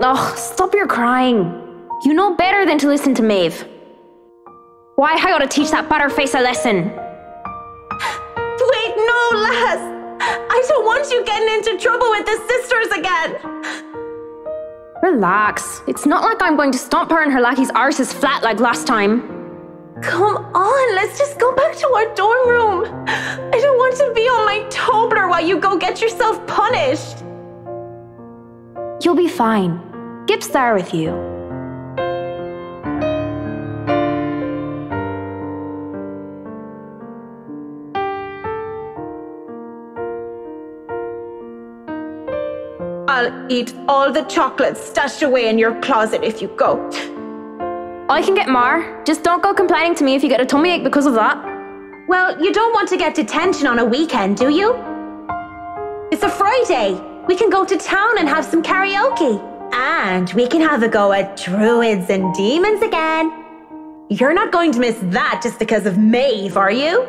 Ugh, stop your crying. You know better than to listen to Maeve. Why I gotta teach that butterface a lesson? Wait, no, lass! I don't want you getting into trouble with the sisters again! Relax. It's not like I'm going to stomp her and her lackey's arses flat like last time. Come on, let's just go back to our dorm room. I don't want to be on my Tobler while you go get yourself punished. You'll be fine. Gip's there with you. I'll eat all the chocolates stashed away in your closet if you go. I can get more. Just don't go complaining to me if you get a tummy ache because of that. Well, you don't want to get detention on a weekend, do you? It's a Friday. We can go to town and have some karaoke. And we can have a go at druids and demons again. You're not going to miss that just because of Maeve, are you?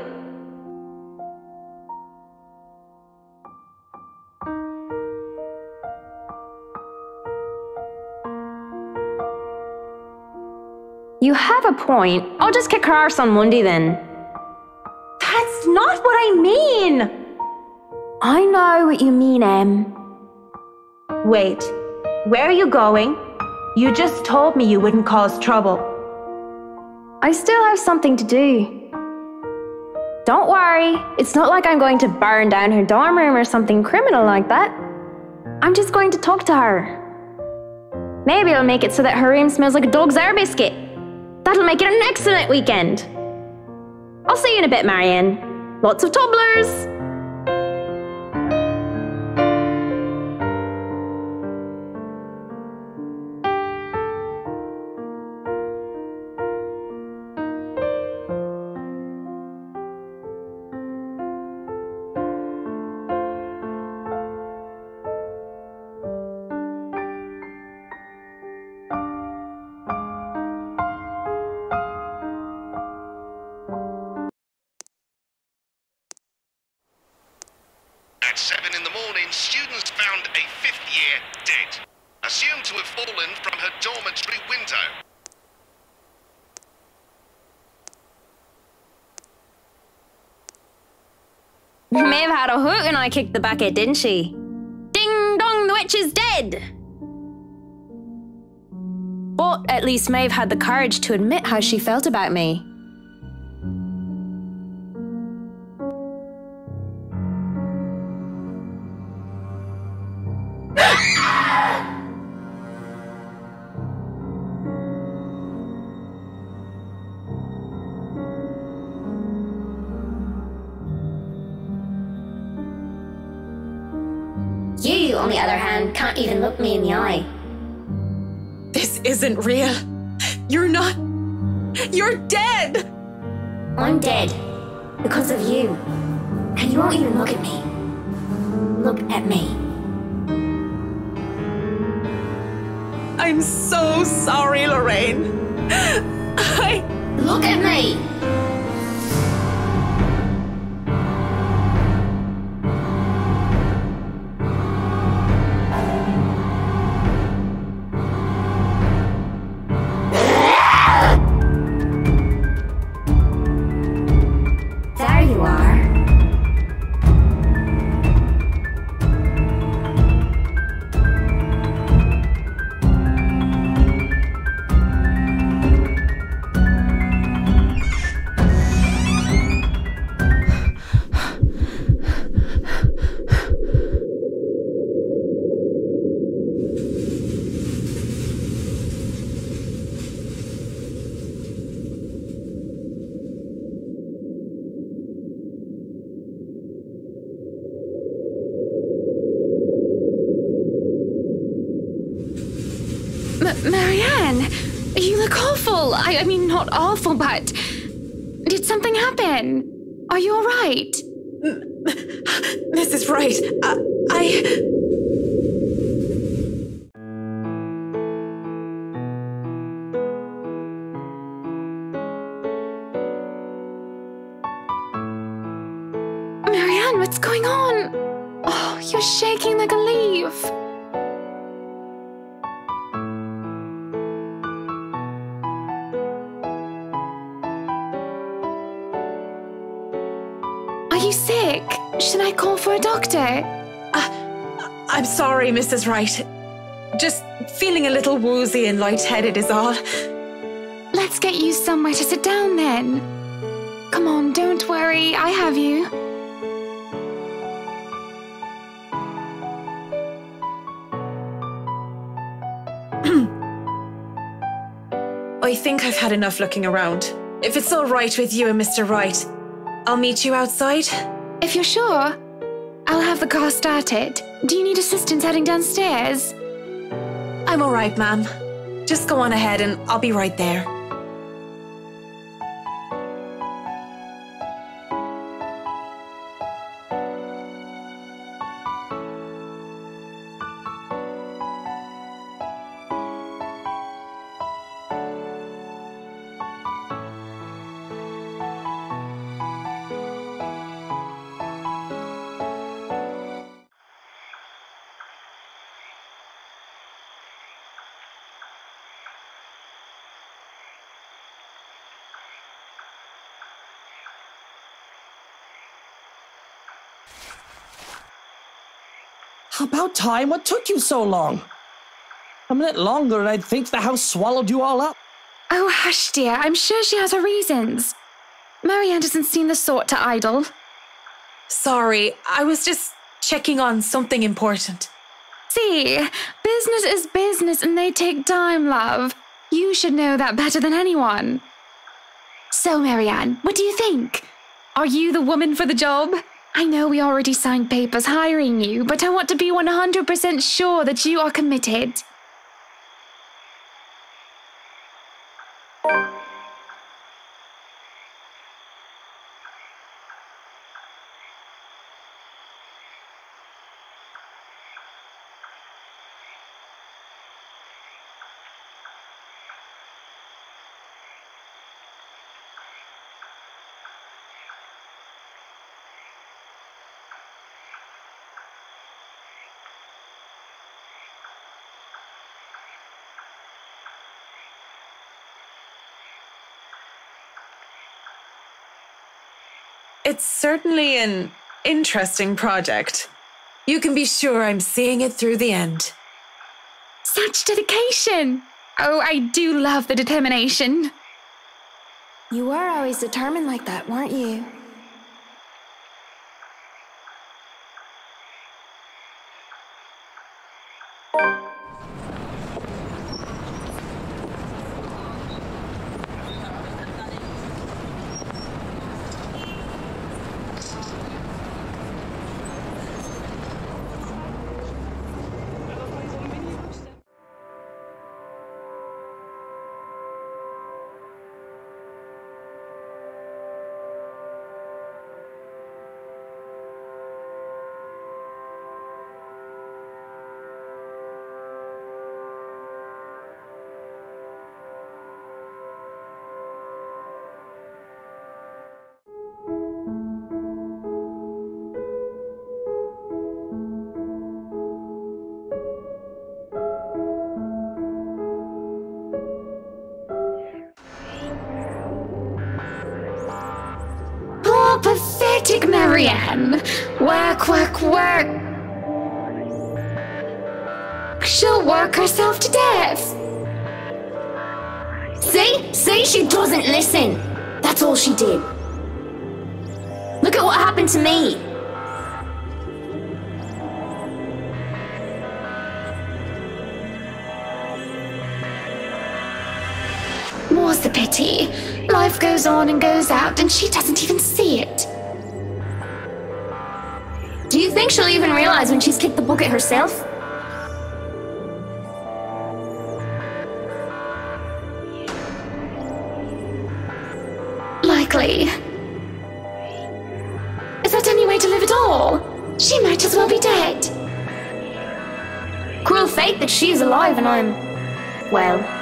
You have a point. I'll just kick her arse on Monday then. That's not what I mean! I know what you mean, Em. Wait, where are you going? You just told me you wouldn't cause trouble. I still have something to do. Don't worry, it's not like I'm going to burn down her dorm room or something criminal like that. I'm just going to talk to her. Maybe it'll make it so that her room smells like a dog's air biscuit. That'll make it an excellent weekend. I'll see you in a bit, Marianne. Lots of tubblers. I kicked the bucket, didn't she? Ding dong, the witch is dead! But at least Maeve had the courage to admit how she felt about me. Isn't real. You're not. You're dead! I'm dead. Because of you. And you won't even look at me. Look at me. I'm so sorry, Lorraine. I. Look at me! I, I mean, not awful, but did something happen? Are you all right? This is sorry, Mrs. Wright. Just feeling a little woozy and lightheaded is all. Let's get you somewhere to sit down then. Come on, don't worry, I have you. I think I've had enough looking around. If it's all right with you and Mr. Wright, I'll meet you outside. If you're sure, I'll have the car started. Do you need assistance heading downstairs? I'm all right, ma'am. Just go on ahead and I'll be right there. About time. What took you so long? A minute longer and I'd think the house swallowed you all up. Oh, hush, dear. I'm sure she has her reasons. Marianne doesn't seem the sort to idle. Sorry, I was just checking on something important. See, business is business and they take time, love. You should know that better than anyone. So, Marianne, what do you think? Are you the woman for the job? I know we already signed papers hiring you, but I want to be 100% sure that you are committed. It's certainly an interesting project. You can be sure I'm seeing it through the end. Such dedication! Oh, I do love the determination. You were always determined like that, weren't you? Work, work, work. She'll work herself to death. See? See? She doesn't listen. That's all she did. Look at what happened to me. More's the pity. Life goes on and goes out, and she doesn't even see it. Do you think she'll even realize when she's kicked the bucket herself? Likely. Is that any way to live at all? She might as well be dead. Cruel fate that she's alive and I'm. well.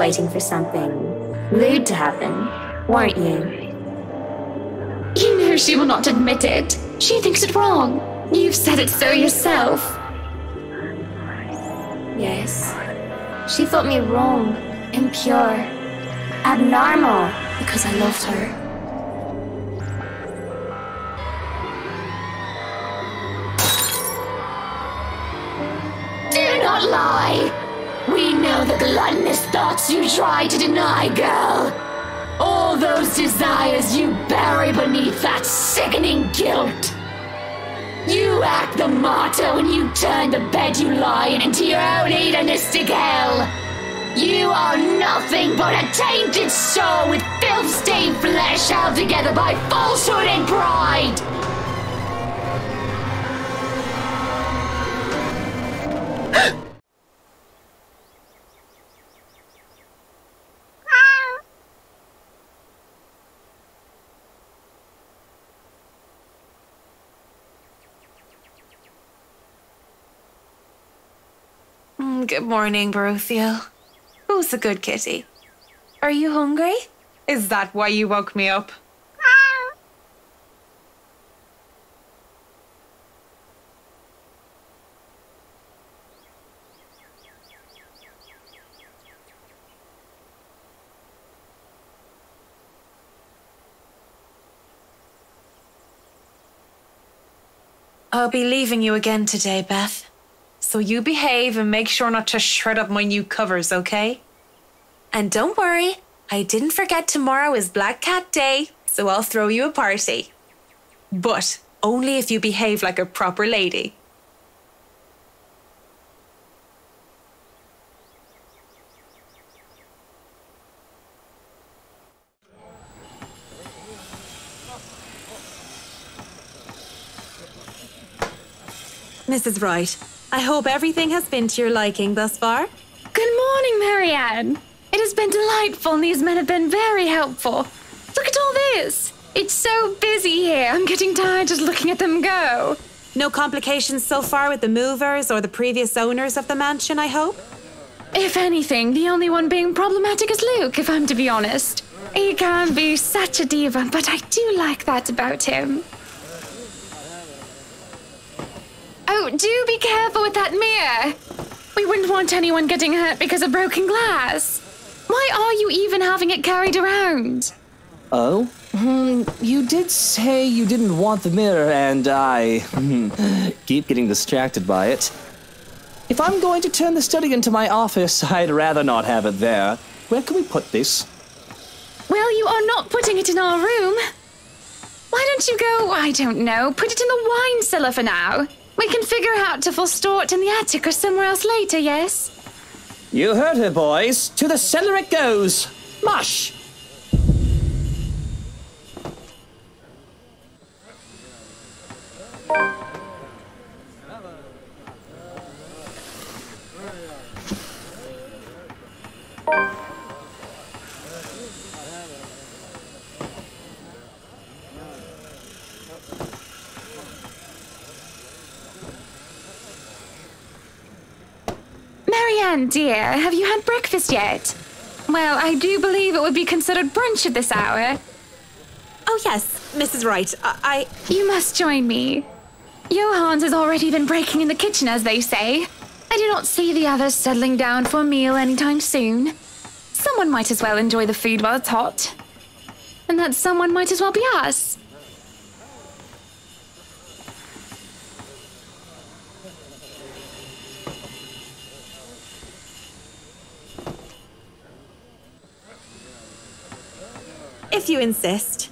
Waiting for something lewd to happen, weren't you? You know she will not admit it. She thinks it wrong. You've said it so yourself. Yes. She thought me wrong, impure, abnormal, because I loved her. Thoughts you try to deny, girl. All those desires you bury beneath that sickening guilt. You act the martyr when you turn the bed you lie in into your own hedonistic hell. You are nothing but a tainted soul with filth-stained flesh held together by falsehood and pride. Mm, Good morning, Baruthiel. Who's the good kitty? Are you hungry? Is that why you woke me up? I'll be leaving you again today, Beth. So you behave and make sure not to shred up my new covers, okay? And don't worry, I didn't forget tomorrow is Black Cat Day, so I'll throw you a party. But only if you behave like a proper lady. Mrs. Wright, I hope everything has been to your liking thus far. Good morning, Marianne. It has been delightful, and these men have been very helpful. Look at all this. It's so busy here. I'm getting tired just looking at them go. No complications so far with the movers or the previous owners of the mansion, I hope? If anything, the only one being problematic is Luke, if I'm to be honest. He can be such a diva, but I do like that about him. Oh, do be careful with that mirror. We wouldn't want anyone getting hurt because of broken glass. Why are you even having it carried around? Oh? Hmm, you did say you didn't want the mirror, and I hmm, keep getting distracted by it. If I'm going to turn the study into my office, I'd rather not have it there. Where can we put this? Well, you are not putting it in our room. Why don't you go, I don't know, put it in the wine cellar for now? We can figure out to it in the attic or somewhere else later, yes? You heard her, boys. To the cellar it goes. Mush! Marianne, dear, have you had breakfast yet? Well, I do believe it would be considered brunch at this hour. Oh, yes, Mrs. Wright. I. I... You must join me. Johans has already been breaking in the kitchen, as they say. I do not see the others settling down for a meal anytime soon. Someone might as well enjoy the food while it's hot. And that someone might as well be us. If you insist.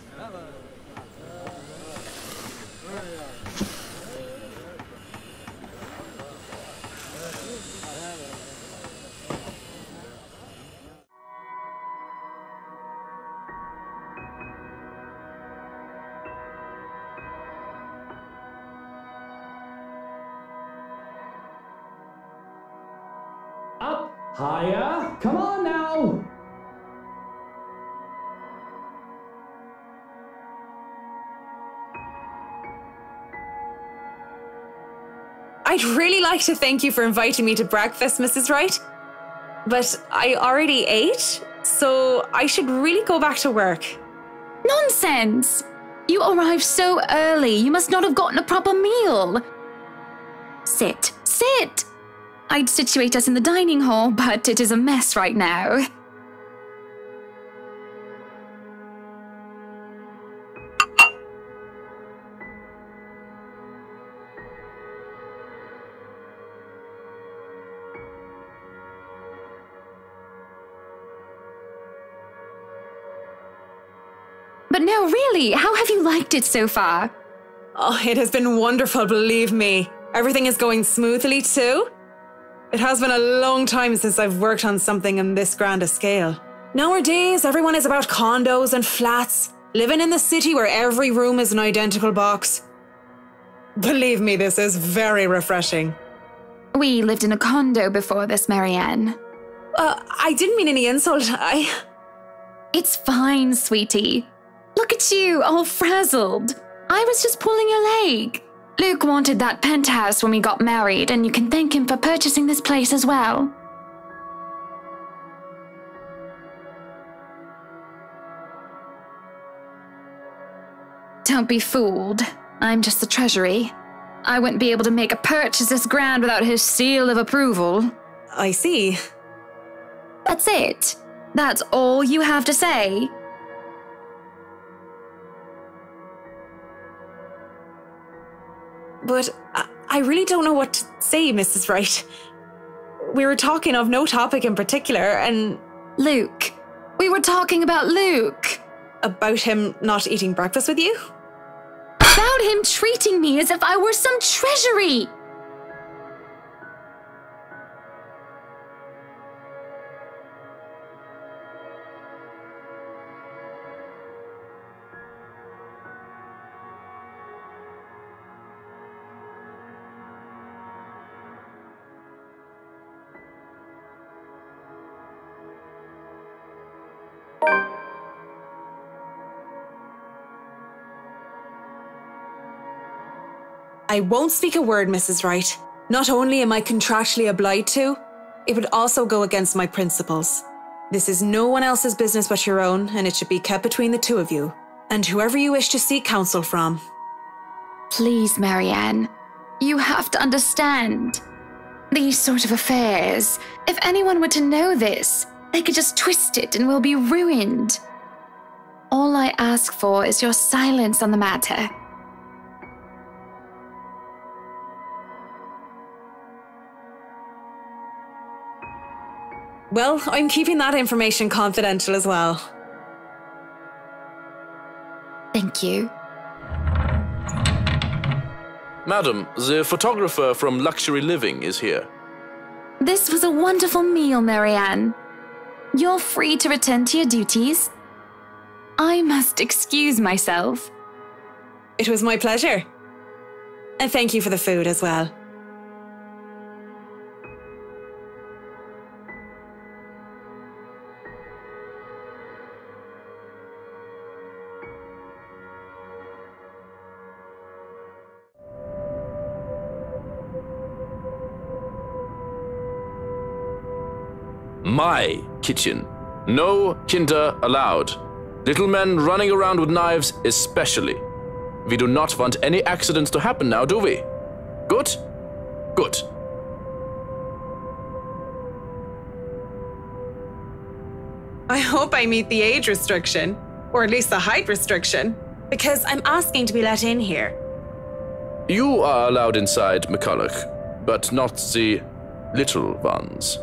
Up, higher. Come on now. I'd really like to thank you for inviting me to breakfast, Mrs. Wright. But I already ate, so I should really go back to work. Nonsense! You arrived so early, you must not have gotten a proper meal. Sit, sit! I'd situate us in the dining hall, but it is a mess right now. But no, really, how have you liked it so far? Oh, it has been wonderful, believe me. Everything is going smoothly too. It has been a long time since I've worked on something on this grand a scale. Nowadays, everyone is about condos and flats, living in the city where every room is an identical box. Believe me, this is very refreshing. We lived in a condo before this, Marianne. Uh, I didn't mean any insult. I. It's fine, sweetie. Look at you, all frazzled. I was just pulling your leg. Luke wanted that penthouse when we got married, and you can thank him for purchasing this place as well. Don't be fooled. I'm just the treasury. I wouldn't be able to make a purchase this grand without his seal of approval. I see. That's it. That's all you have to say. But I really don't know what to say, Mrs. Wright. We were talking of no topic in particular, and. Luke. We were talking about Luke. About him not eating breakfast with you? About him treating me as if I were some treasury! I won't speak a word, Mrs. Wright. Not only am I contractually obliged to, it would also go against my principles. This is no one else's business but your own, and it should be kept between the two of you, and whoever you wish to seek counsel from. Please, Marianne. You have to understand. These sort of affairs, if anyone were to know this, they could just twist it and we'll be ruined. All I ask for is your silence on the matter. Well, I'm keeping that information confidential as well. Thank you. Madam, the photographer from Luxury Living is here. This was a wonderful meal, Marianne. You're free to return to your duties. I must excuse myself. It was my pleasure. And thank you for the food as well. My kitchen. No kinder allowed. Little men running around with knives, especially. We do not want any accidents to happen now, do we? Good? Good. I hope I meet the age restriction, or at least the height restriction, because I'm asking to be let in here. You are allowed inside, McCulloch, but not the little ones.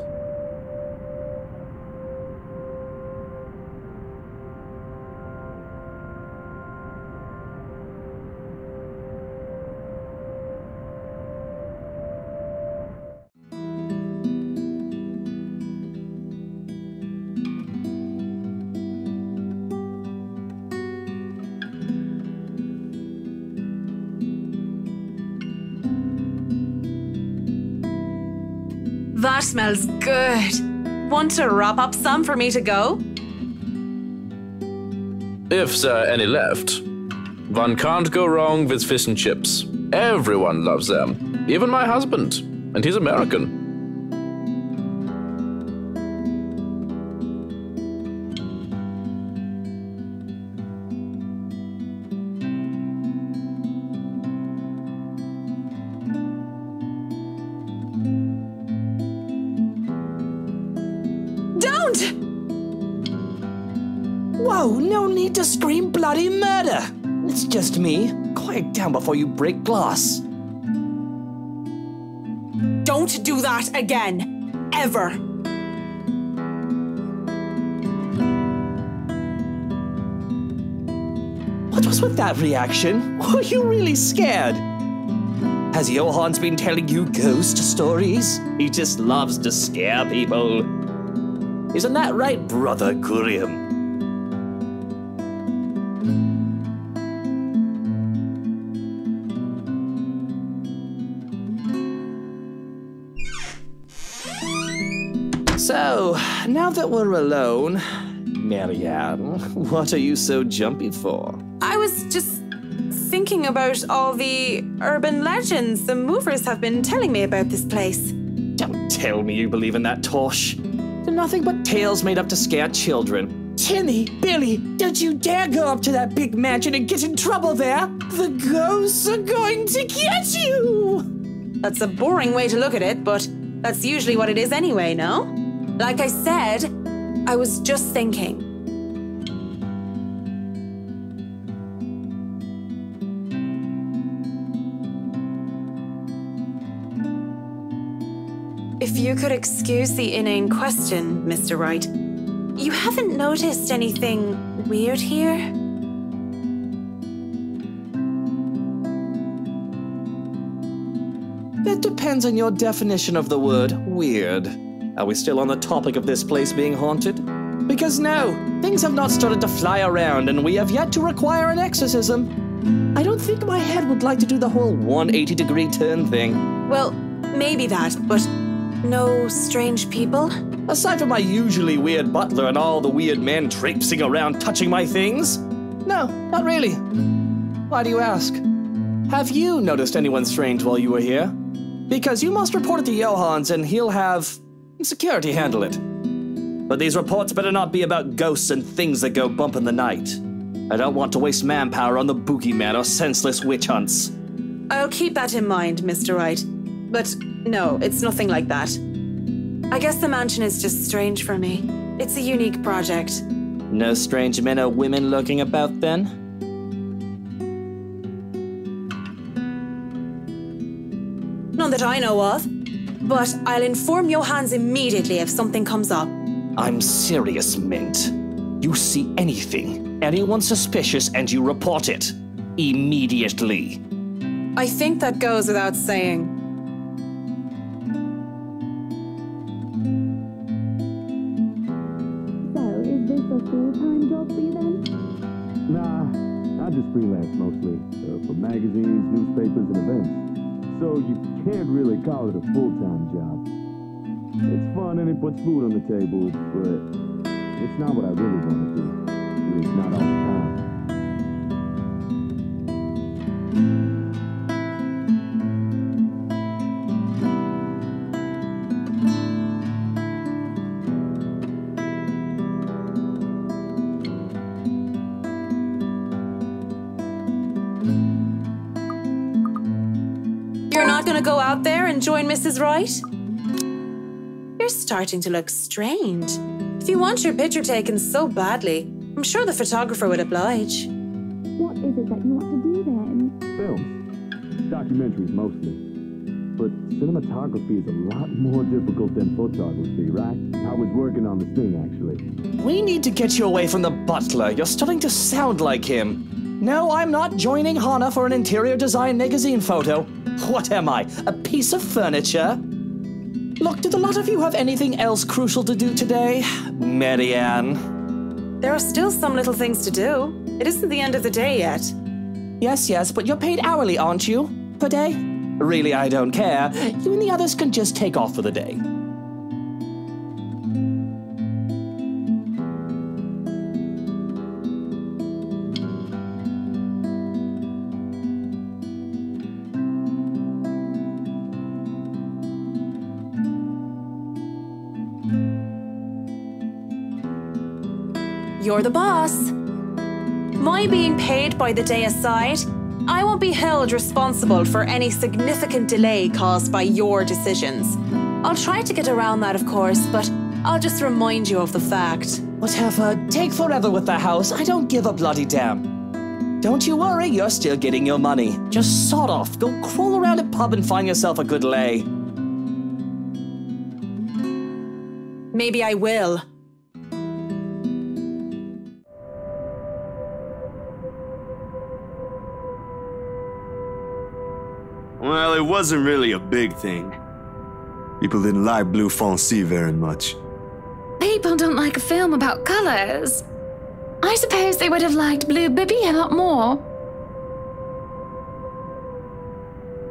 Smells good. Want to wrap up some for me to go? If there are any left. One can't go wrong with fish and chips. Everyone loves them, even my husband, and he's American. Just me. Quiet down before you break glass. Don't do that again. Ever. What was with that reaction? Were you really scared? Has Johans been telling you ghost stories? He just loves to scare people. Isn't that right, Brother Gurium? Now that we're alone, Marianne, what are you so jumpy for? I was just thinking about all the urban legends the movers have been telling me about this place. Don't tell me you believe in that tosh. They're nothing but tales made up to scare children. Timmy, Billy, don't you dare go up to that big mansion and get in trouble there. The ghosts are going to get you. That's a boring way to look at it, but that's usually what it is anyway, no? Like I said, I was just thinking. If you could excuse the inane question, Mr. Wright, you haven't noticed anything weird here? That depends on your definition of the word weird. Are we still on the topic of this place being haunted? Because no, things have not started to fly around and we have yet to require an exorcism. I don't think my head would like to do the whole 180 degree turn thing. Well, maybe that, but no strange people? Aside from my usually weird butler and all the weird men traipsing around touching my things? No, not really. Why do you ask? Have you noticed anyone strange while you were here? Because you must report it to Johans and he'll have security handle it. But these reports better not be about ghosts and things that go bump in the night. I don't want to waste manpower on the boogeyman or senseless witch hunts. I'll keep that in mind, Mr. Wright. But no, it's nothing like that. I guess the mansion is just strange for me. It's a unique project. No strange men or women lurking about then? None that I know of. But I'll inform Johans immediately if something comes up. I'm serious, Mint. You see anything, anyone suspicious, and you report it. Immediately. I think that goes without saying. So, is this a full-time job for you then? Nah, I just freelance mostly uh, for magazines, newspapers, and events. So you can't really call it a full-time job. It's fun and it puts food on the table, but it's not what I really want to do. At least not all the time. Join Mrs. Wright? You're starting to look strange. If you want your picture taken so badly, I'm sure the photographer would oblige. What is it that you want to do then? Films. Documentaries mostly. But cinematography is a lot more difficult than photography, right? I was working on this thing, actually. We need to get you away from the butler. You're starting to sound like him. No, I'm not joining Hannah for an interior design magazine photo. What am I, a piece of furniture? Look, did a lot of you have anything else crucial to do today? Marianne. There are still some little things to do. It isn't the end of the day yet. Yes, yes, but you're paid hourly, aren't you? Per day? Really, I don't care. You and the others can just take off for the day. You're the boss. My being paid by the day aside, I won't be held responsible for any significant delay caused by your decisions. I'll try to get around that, of course, but I'll just remind you of the fact. Whatever, take forever with the house. I don't give a bloody damn. Don't you worry, you're still getting your money. Just sod off, go crawl around a pub and find yourself a good lay. Maybe I will. It wasn't really a big thing. People didn't like Blue Fonzie very much. People don't like a film about colors. I suppose they would have liked Blue Bibby a lot more.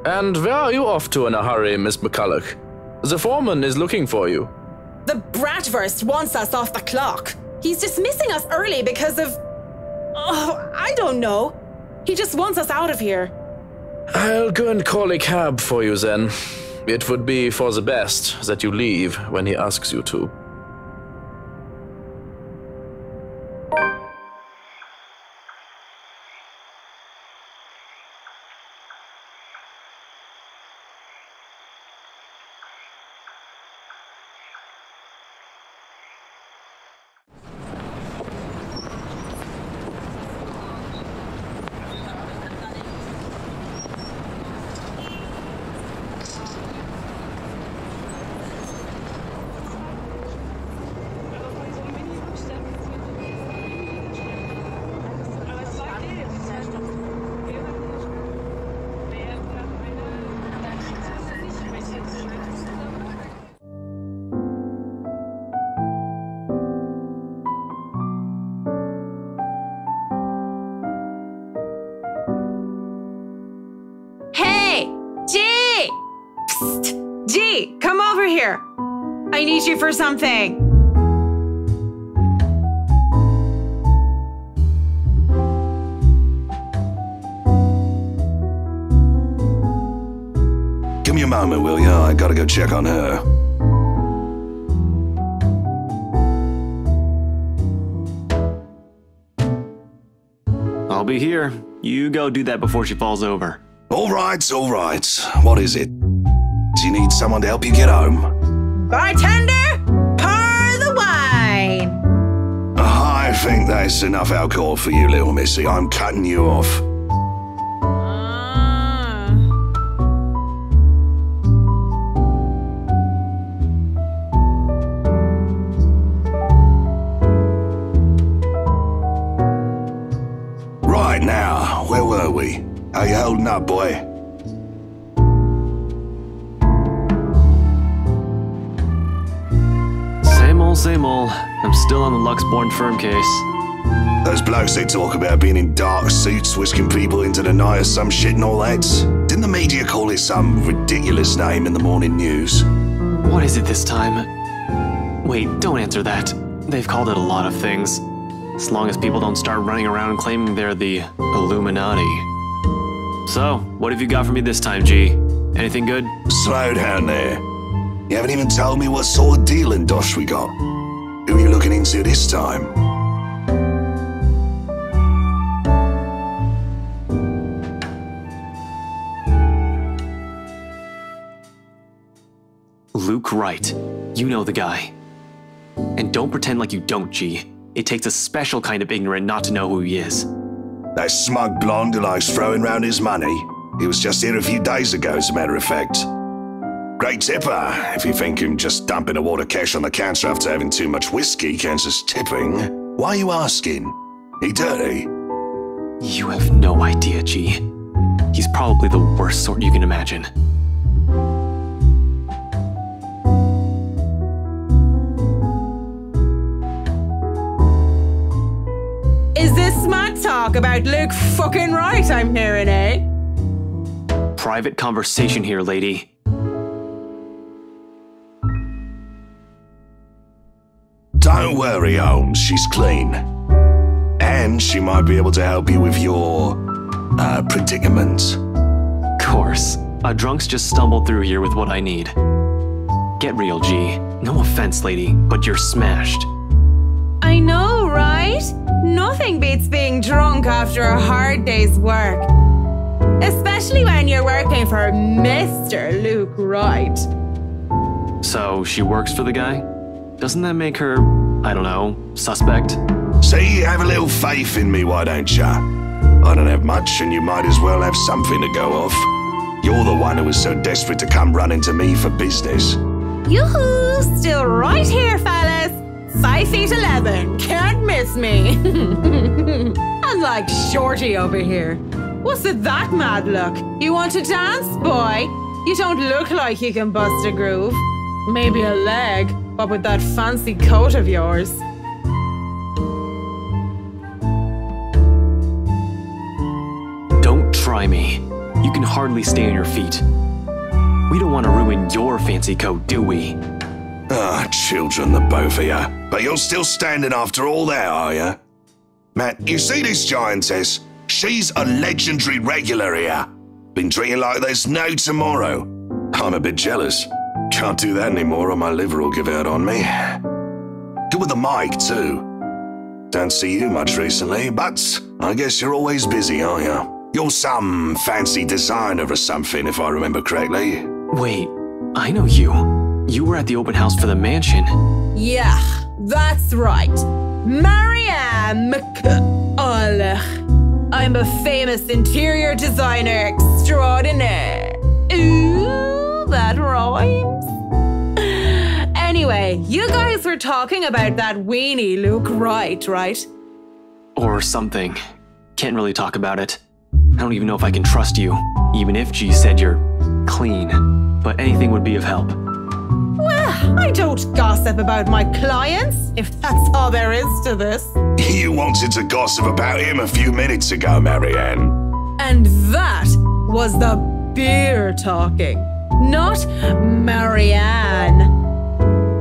And where are you off to in a hurry, Miss McCulloch? The foreman is looking for you. The Bratwurst wants us off the clock. He's dismissing us early because of. Oh, I don't know. He just wants us out of here. I'll go and call a cab for you then. It would be for the best that you leave when he asks you to. I need you for something. Give me a moment, will you? I gotta go check on her. I'll be here. You go do that before she falls over. All right, all right. What is it? Do you need someone to help you get home? Bartender, pour the wine. I think that's enough alcohol for you, little missy. I'm cutting you off. They talk about being in dark suits, whisking people into the night or some shit and all that. Didn't the media call it some ridiculous name in the morning news? What is it this time? Wait, don't answer that. They've called it a lot of things. As long as people don't start running around claiming they're the Illuminati. So, what have you got for me this time, G? Anything good? Slow down there. You haven't even told me what sort of deal in Dosh we got. Who are you looking into this time? Luke Wright. You know the guy. And don't pretend like you don't, G. It takes a special kind of ignorant not to know who he is. That smug blonde who likes throwing round his money. He was just here a few days ago, as a matter of fact. Great tipper, if you think him just dumping a wad of cash on the counter after having too much whiskey counts as tipping. Why are you asking? He dirty? You have no idea, G. He's probably the worst sort you can imagine. Is this smart talk about Luke fucking Wright I'm hearing, eh? Private conversation here, lady. Don't worry, Holmes, she's clean. And she might be able to help you with your, uh, predicament. Course. A drunk's just stumbled through here with what I need. Get real, G. No offense, lady, but you're smashed. I know, right? Nothing beats being drunk after a hard day's work. Especially when you're working for Mr. Luke Wright. So, she works for the guy? Doesn't that make her, I don't know, suspect? See, have a little faith in me, why don't ya? I don't have much, and you might as well have something to go off. You're the one who was so desperate to come running to me for business. Yoo-hoo! Still right here, fellas. Five feet eleven. Can't miss me. Unlike Shorty over here. What's with that mad look? You want to dance, boy? You don't look like you can bust a groove. Maybe a leg, but with that fancy coat of yours. Don't try me. You can hardly stay on your feet. We don't want to ruin your fancy coat, do we? Ah, children, the both of you. But you're still standing after all that, are you? Matt, you see this giantess? She's a legendary regular here. Been treating like there's no tomorrow. I'm a bit jealous. Can't do that anymore or my liver will give out on me. Good with the mic, too. Don't see you much recently, but I guess you're always busy, aren't you? You're some fancy designer or something, if I remember correctly. Wait, I know you. You were at the open house for the mansion. Yeah, that's right. Marianne McCulloch. I'm a famous interior designer extraordinaire. Ooh, that rhymes. Anyway, you guys were talking about that weenie Luke Wright, right? Or something. Can't really talk about it. I don't even know if I can trust you, even if G said you're clean. But anything would be of help. Well, I don't gossip about my clients, if that's all there is to this. You wanted to gossip about him a few minutes ago, Marianne. And that was the beer talking, not Marianne.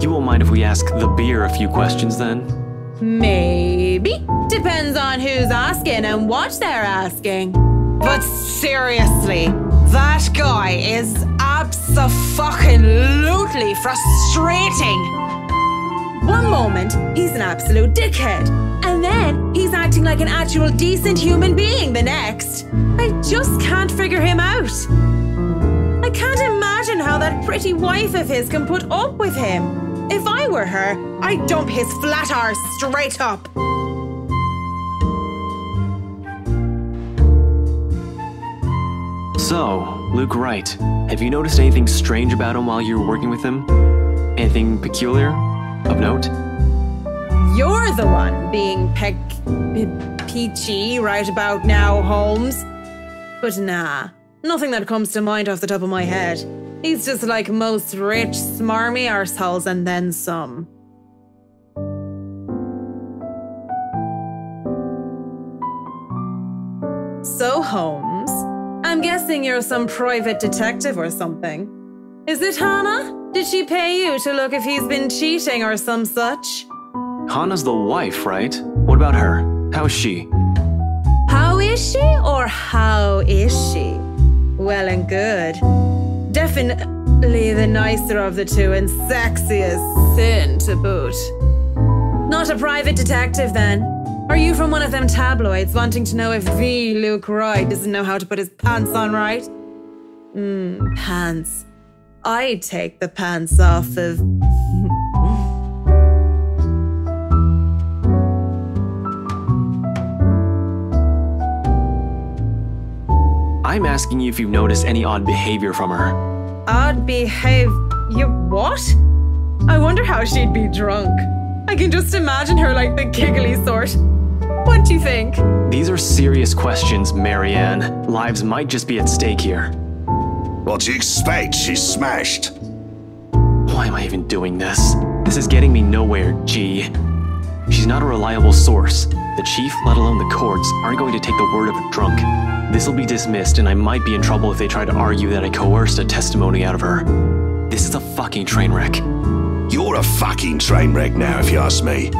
You won't mind if we ask the beer a few questions then? Maybe. Depends on who's asking and what they're asking. But seriously, that guy is abso-fucking-lutely frustrating. One moment, he's an absolute dickhead, and then he's acting like an actual decent human being the next. I just can't figure him out. I can't imagine how that pretty wife of his can put up with him. If I were her, I'd dump his flat arse straight up. So, Luke Wright, have you noticed anything strange about him while you were working with him? Anything peculiar? Of note? You're the one being peck peachy right about now, Holmes. But nah, nothing that comes to mind off the top of my head. He's just like most rich, smarmy arseholes and then some. So, Holmes, I'm guessing you're some private detective or something. Is it Hannah? Did she pay you to look if he's been cheating or some such? Hannah's the wife, right? What about her? How is she? How is she or how is she? Well and good. Definitely the nicer of the two and sexiest sin to boot. Not a private detective then. Are you from one of them tabloids wanting to know if V. Luke Wright doesn't know how to put his pants on right? Mmm, pants. I'd take the pants off of. I'm asking you if you've noticed any odd behavior from her. Odd behave. You what? I wonder how she'd be drunk. I can just imagine her like the giggly sort. What do you think? These are serious questions, Marianne. Lives might just be at stake here. What do you expect? She's smashed. Why am I even doing this? This is getting me nowhere, G. She's not a reliable source. The chief, let alone the courts, aren't going to take the word of a drunk. This will be dismissed, and I might be in trouble if they try to argue that I coerced a testimony out of her. This is a fucking train wreck. You're a fucking train wreck now, if you ask me.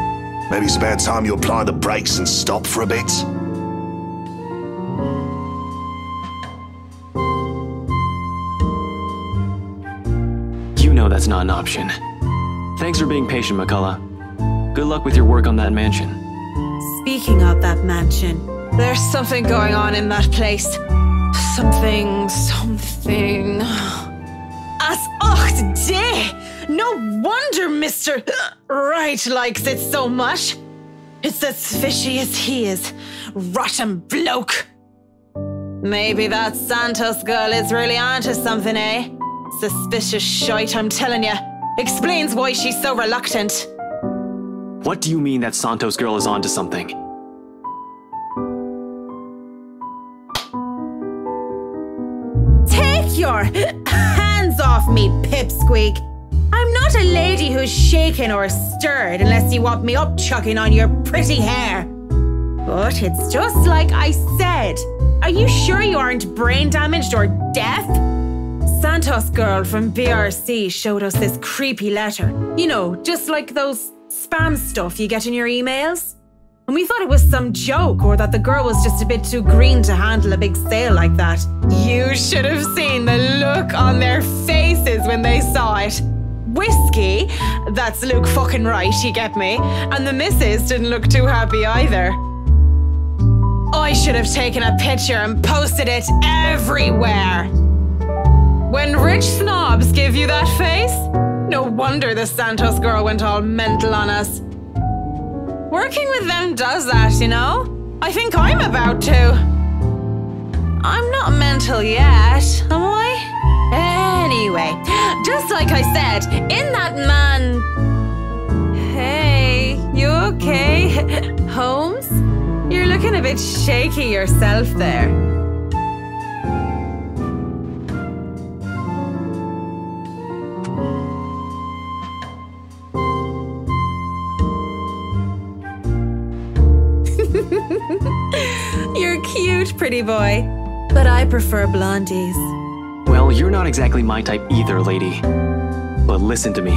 Maybe it's about time you apply the brakes and stop for a bit. You know that's not an option. Thanks for being patient, McCulloch. Good luck with your work on that mansion. Speaking of that mansion, there's something going on in that place. Something, something. As och day! No wonder Mr. Wright likes it so much. It's as fishy as he is. Rotten bloke. Maybe that Santos girl is really onto something, eh? Suspicious shite, I'm telling you. Explains why she's so reluctant. What do you mean that Santos girl is onto something? Take your hands off me, pipsqueak. Not a lady who's shaken or stirred unless you want me up chucking on your pretty hair. But it's just like I said. Are you sure you aren't brain damaged or deaf? Santos girl from BRC showed us this creepy letter. You know, just like those spam stuff you get in your emails. And we thought it was some joke or that the girl was just a bit too green to handle a big sale like that. You should have seen the look on their faces when they saw it. Whiskey, that's Luke fucking Wright, you get me. And the missus didn't look too happy either. I should have taken a picture and posted it everywhere. When rich snobs give you that face, no wonder the Santos girl went all mental on us. Working with them does that, you know? I think I'm about to. I'm not mental yet, am I? Anyway, just like I said, in that man. Hey, you okay? Holmes? You're looking a bit shaky yourself there. You're cute, pretty boy. But I prefer blondies. Well, you're not exactly my type either, lady. But listen to me.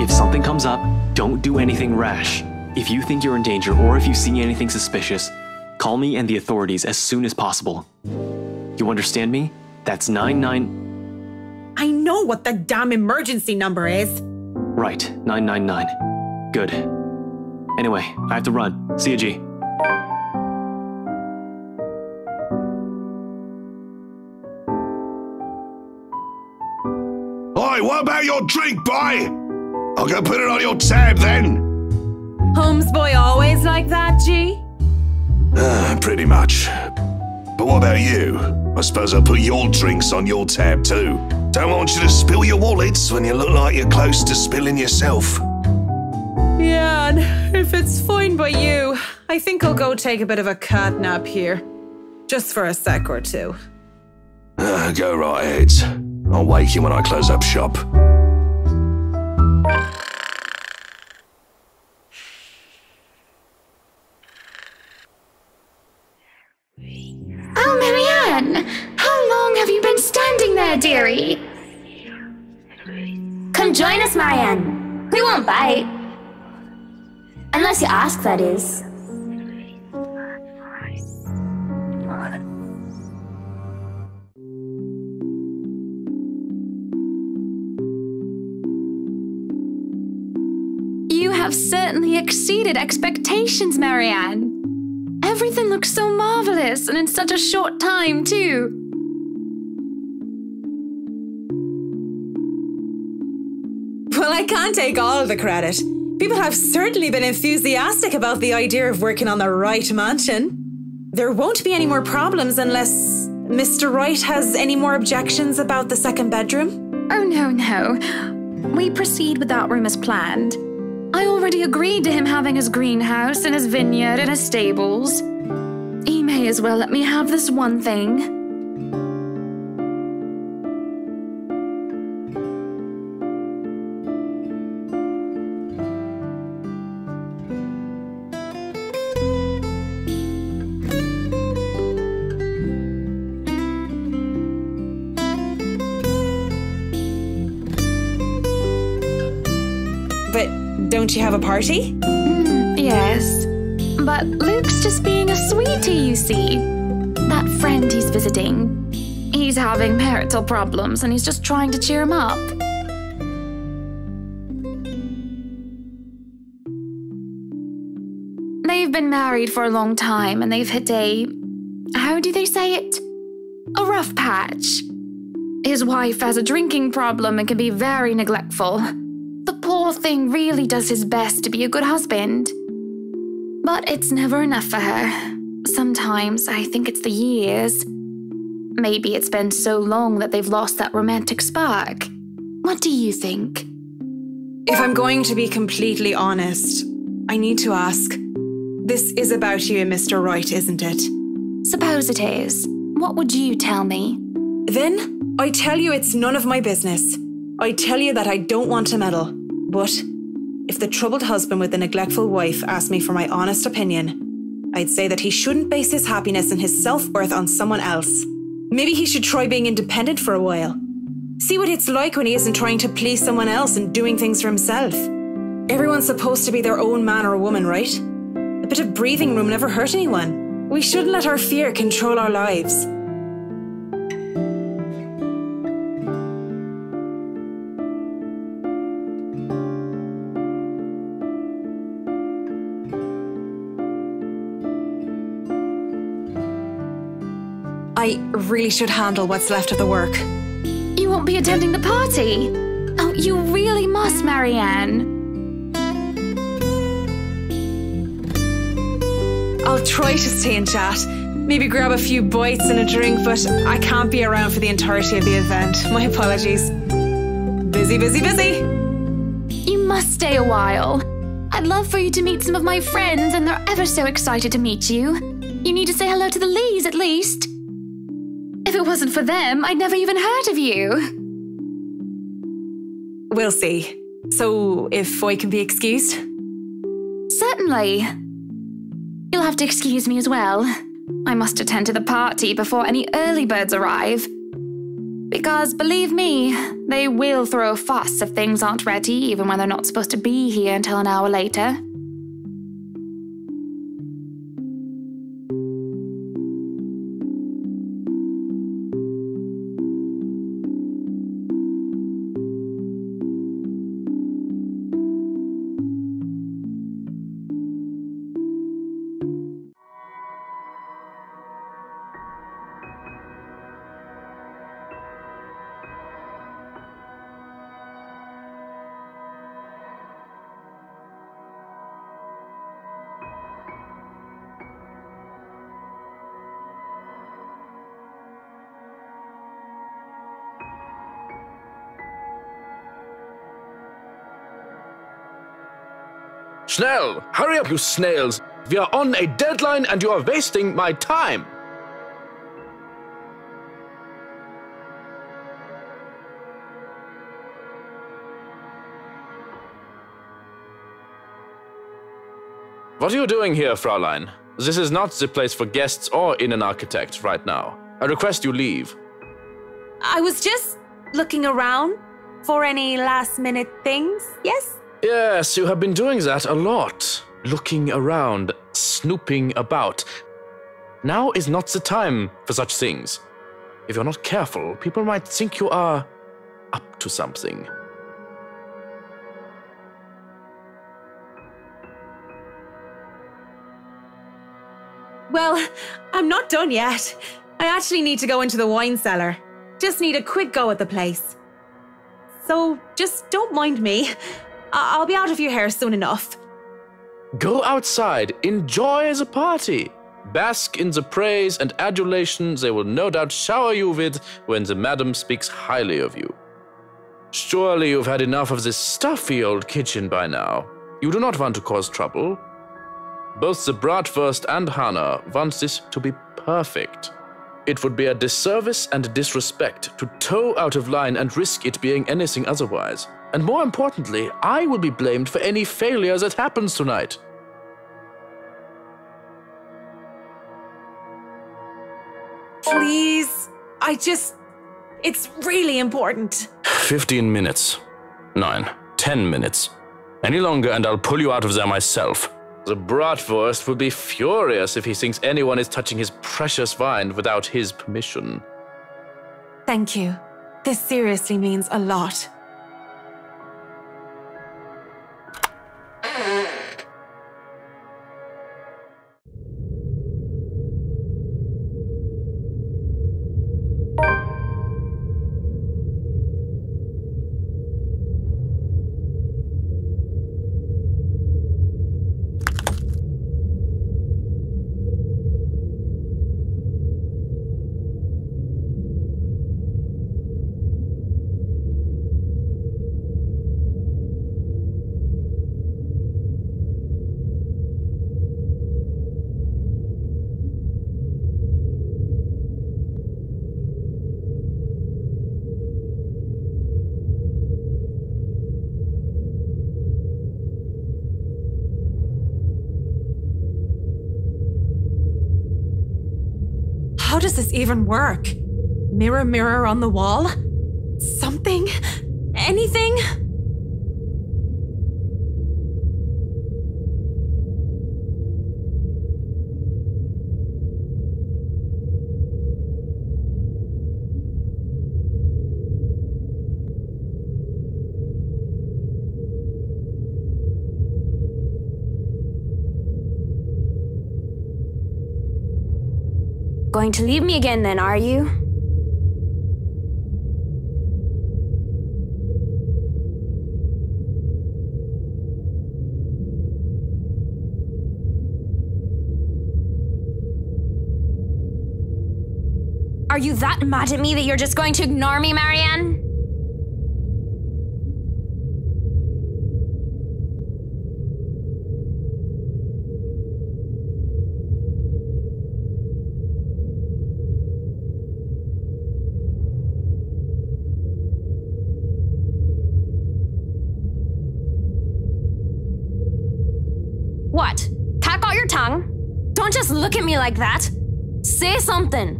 If something comes up, don't do anything rash. If you think you're in danger or if you see anything suspicious, call me and the authorities as soon as possible. You understand me? That's 99. I know what the damn emergency number is. Right, 999. Good. Anyway, I have to run. See you, G. what about your drink, boy? I'll go put it on your tab then. Holmes boy always like that, G? Uh, pretty much. But what about you? I suppose I'll put your drinks on your tab too. Don't want you to spill your wallets when you look like you're close to spilling yourself. Yeah, and if it's fine by you, I think I'll go take a bit of a cat nap here. Just for a sec or two. Uh, go right ahead. I'll wake you when I close up shop. Oh, Marianne! How long have you been standing there, dearie? Come join us, Marianne. We won't bite. Unless you ask, that is. Have certainly exceeded expectations, Marianne. Everything looks so marvelous, and in such a short time, too. Well, I can't take all the credit. People have certainly been enthusiastic about the idea of working on the Wright mansion. There won't be any more problems unless Mr. Wright has any more objections about the second bedroom. Oh, no, no. We proceed with that room as planned. Already agreed to him having his greenhouse and his vineyard and his stables. He may as well let me have this one thing. Don't you have a party? Hmm, yes. But Luke's just being a sweetie, you see. That friend he's visiting. He's having marital problems and he's just trying to cheer him up. They've been married for a long time and they've hit a. How do they say it? A rough patch. His wife has a drinking problem and can be very neglectful. The poor thing really does his best to be a good husband. But it's never enough for her. Sometimes I think it's the years. Maybe it's been so long that they've lost that romantic spark. What do you think? If I'm going to be completely honest, I need to ask. This is about you and Mr. Wright, isn't it? Suppose it is. What would you tell me? Then I tell you it's none of my business. I tell you that I don't want to meddle. But if the troubled husband with the neglectful wife asked me for my honest opinion, I'd say that he shouldn't base his happiness and his self worth on someone else. Maybe he should try being independent for a while. See what it's like when he isn't trying to please someone else and doing things for himself. Everyone's supposed to be their own man or woman, right? A bit of breathing room never hurt anyone. We shouldn't let our fear control our lives. I really should handle what's left of the work. You won't be attending the party? Oh, you really must, Marianne. I'll try to stay in chat. Maybe grab a few bites and a drink, but I can't be around for the entirety of the event. My apologies. Busy, busy, busy. You must stay a while. I'd love for you to meet some of my friends, and they're ever so excited to meet you. You need to say hello to the Lees at least. If it wasn't for them, I'd never even heard of you. We'll see. So, if I can be excused? Certainly. You'll have to excuse me as well. I must attend to the party before any early birds arrive. Because believe me, they will throw a fuss if things aren't ready, even when they're not supposed to be here until an hour later. Schnell! Hurry up, you snails! We are on a deadline and you are wasting my time! What are you doing here, Fraulein? This is not the place for guests or in an architect right now. I request you leave. I was just looking around for any last minute things, yes? Yes, you have been doing that a lot. Looking around, snooping about. Now is not the time for such things. If you're not careful, people might think you are up to something. Well, I'm not done yet. I actually need to go into the wine cellar. Just need a quick go at the place. So just don't mind me. I- I'll be out of your hair soon enough. Go outside, enjoy the party. Bask in the praise and adulation they will no doubt shower you with when the madam speaks highly of you. Surely you've had enough of this stuffy old kitchen by now. You do not want to cause trouble. Both the Bratwurst and Hannah want this to be perfect. It would be a disservice and disrespect to toe out of line and risk it being anything otherwise. And more importantly, I will be blamed for any failure that happens tonight. Please. I just. It's really important. 15 minutes. Nine. Ten minutes. Any longer and I'll pull you out of there myself. The Bratwurst will be furious if he thinks anyone is touching his precious wine without his permission. Thank you. This seriously means a lot. Does this even work? Mirror, mirror on the wall? Something? Anything? Going to leave me again then, are you? Are you that mad at me that you're just going to ignore me, Marianne? What? Tack out your tongue? Don't just look at me like that. Say something.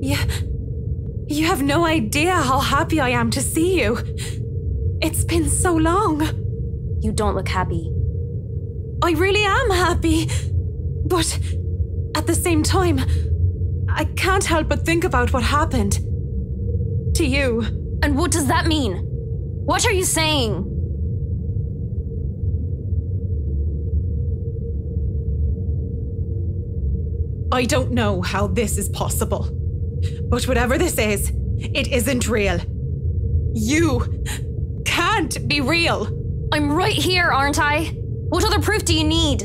You, you have no idea how happy I am to see you. It's been so long. You don't look happy. I really am happy. But at the same time, I can't help but think about what happened. To you. And what does that mean? What are you saying? I don't know how this is possible. But whatever this is, it isn't real. You can't be real. I'm right here, aren't I? What other proof do you need?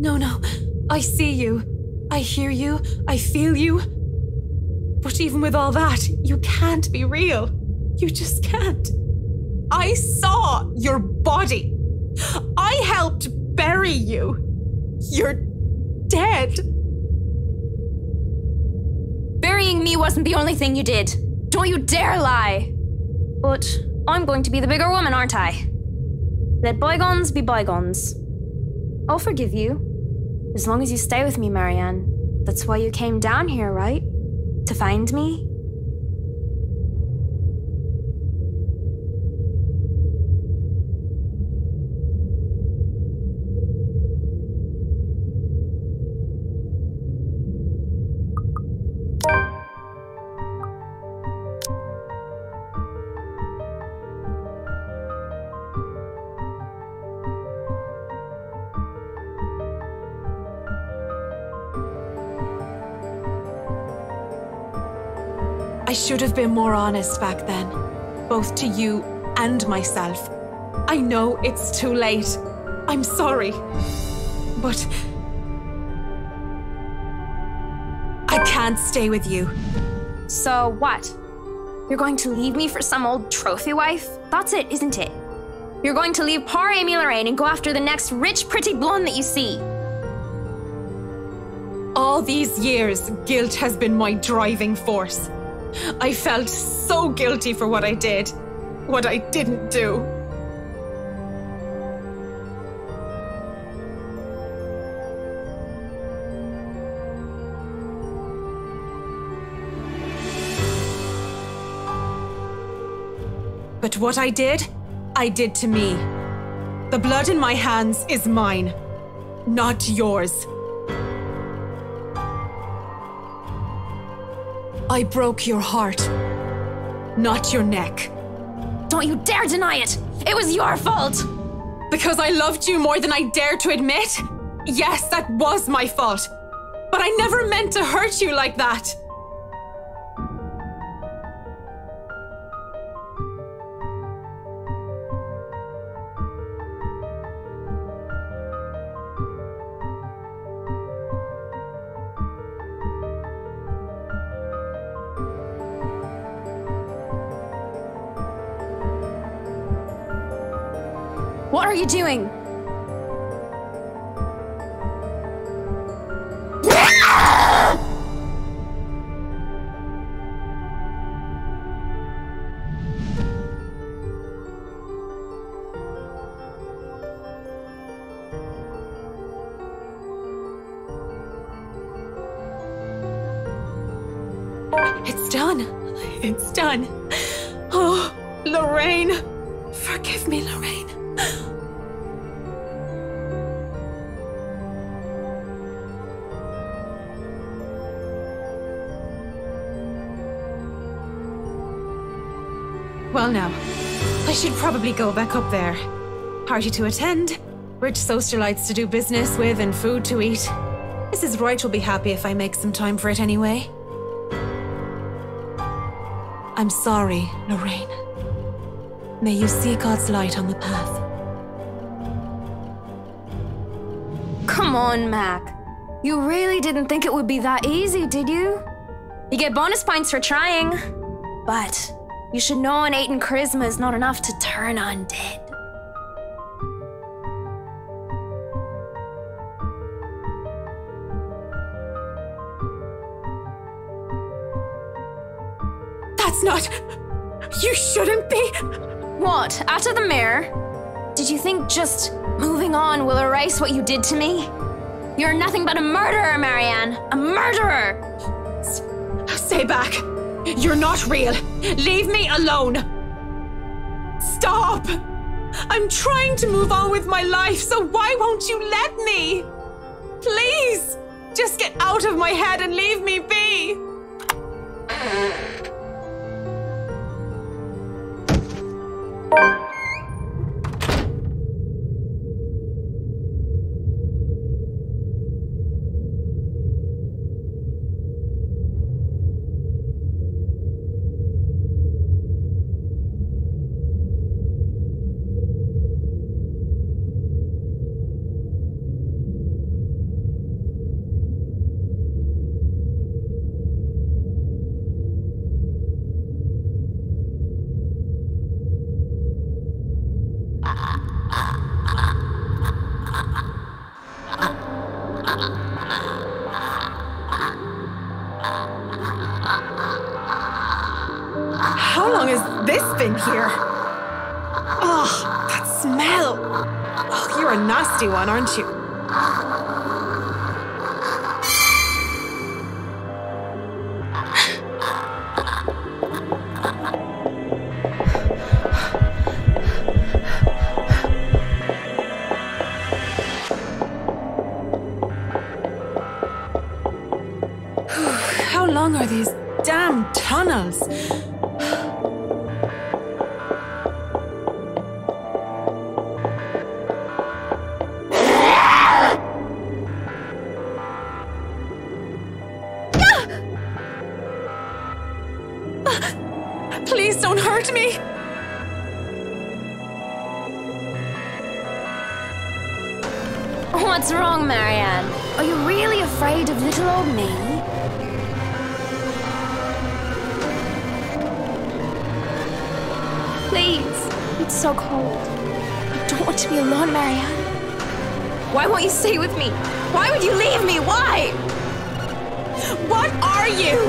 No, no, I see you. I hear you, I feel you. But even with all that, you can't be real. You just can't. I saw your body. I helped bury you. You're dead. Burying me wasn't the only thing you did. Don't you dare lie. But I'm going to be the bigger woman, aren't I? Let bygones be bygones. I'll forgive you. As long as you stay with me, Marianne. That's why you came down here, right? To find me? I should have been more honest back then, both to you and myself. I know it's too late. I'm sorry. But. I can't stay with you. So what? You're going to leave me for some old trophy wife? That's it, isn't it? You're going to leave poor Amy Lorraine and go after the next rich, pretty blonde that you see. All these years, guilt has been my driving force. I felt so guilty for what I did, what I didn't do. But what I did, I did to me. The blood in my hands is mine, not yours. I broke your heart, not your neck. Don't you dare deny it! It was your fault! Because I loved you more than I dared to admit? Yes, that was my fault. But I never meant to hurt you like that. You doing? Go back up there. Party to attend, rich socialites to do business with, and food to eat. Mrs. Wright will be happy if I make some time for it anyway. I'm sorry, Lorraine. May you see God's light on the path. Come on, Mac. You really didn't think it would be that easy, did you? You get bonus points for trying. But you should know innate and charisma is not enough to turn undead. That's not. You shouldn't be. What? Out of the mirror? Did you think just moving on will erase what you did to me? You're nothing but a murderer, Marianne. A murderer! Stay back. You're not real. Leave me alone. Stop. I'm trying to move on with my life, so why won't you let me? Please, just get out of my head and leave me be. Aunt Marianne? Why won't you stay with me? Why would you leave me? Why? What are you?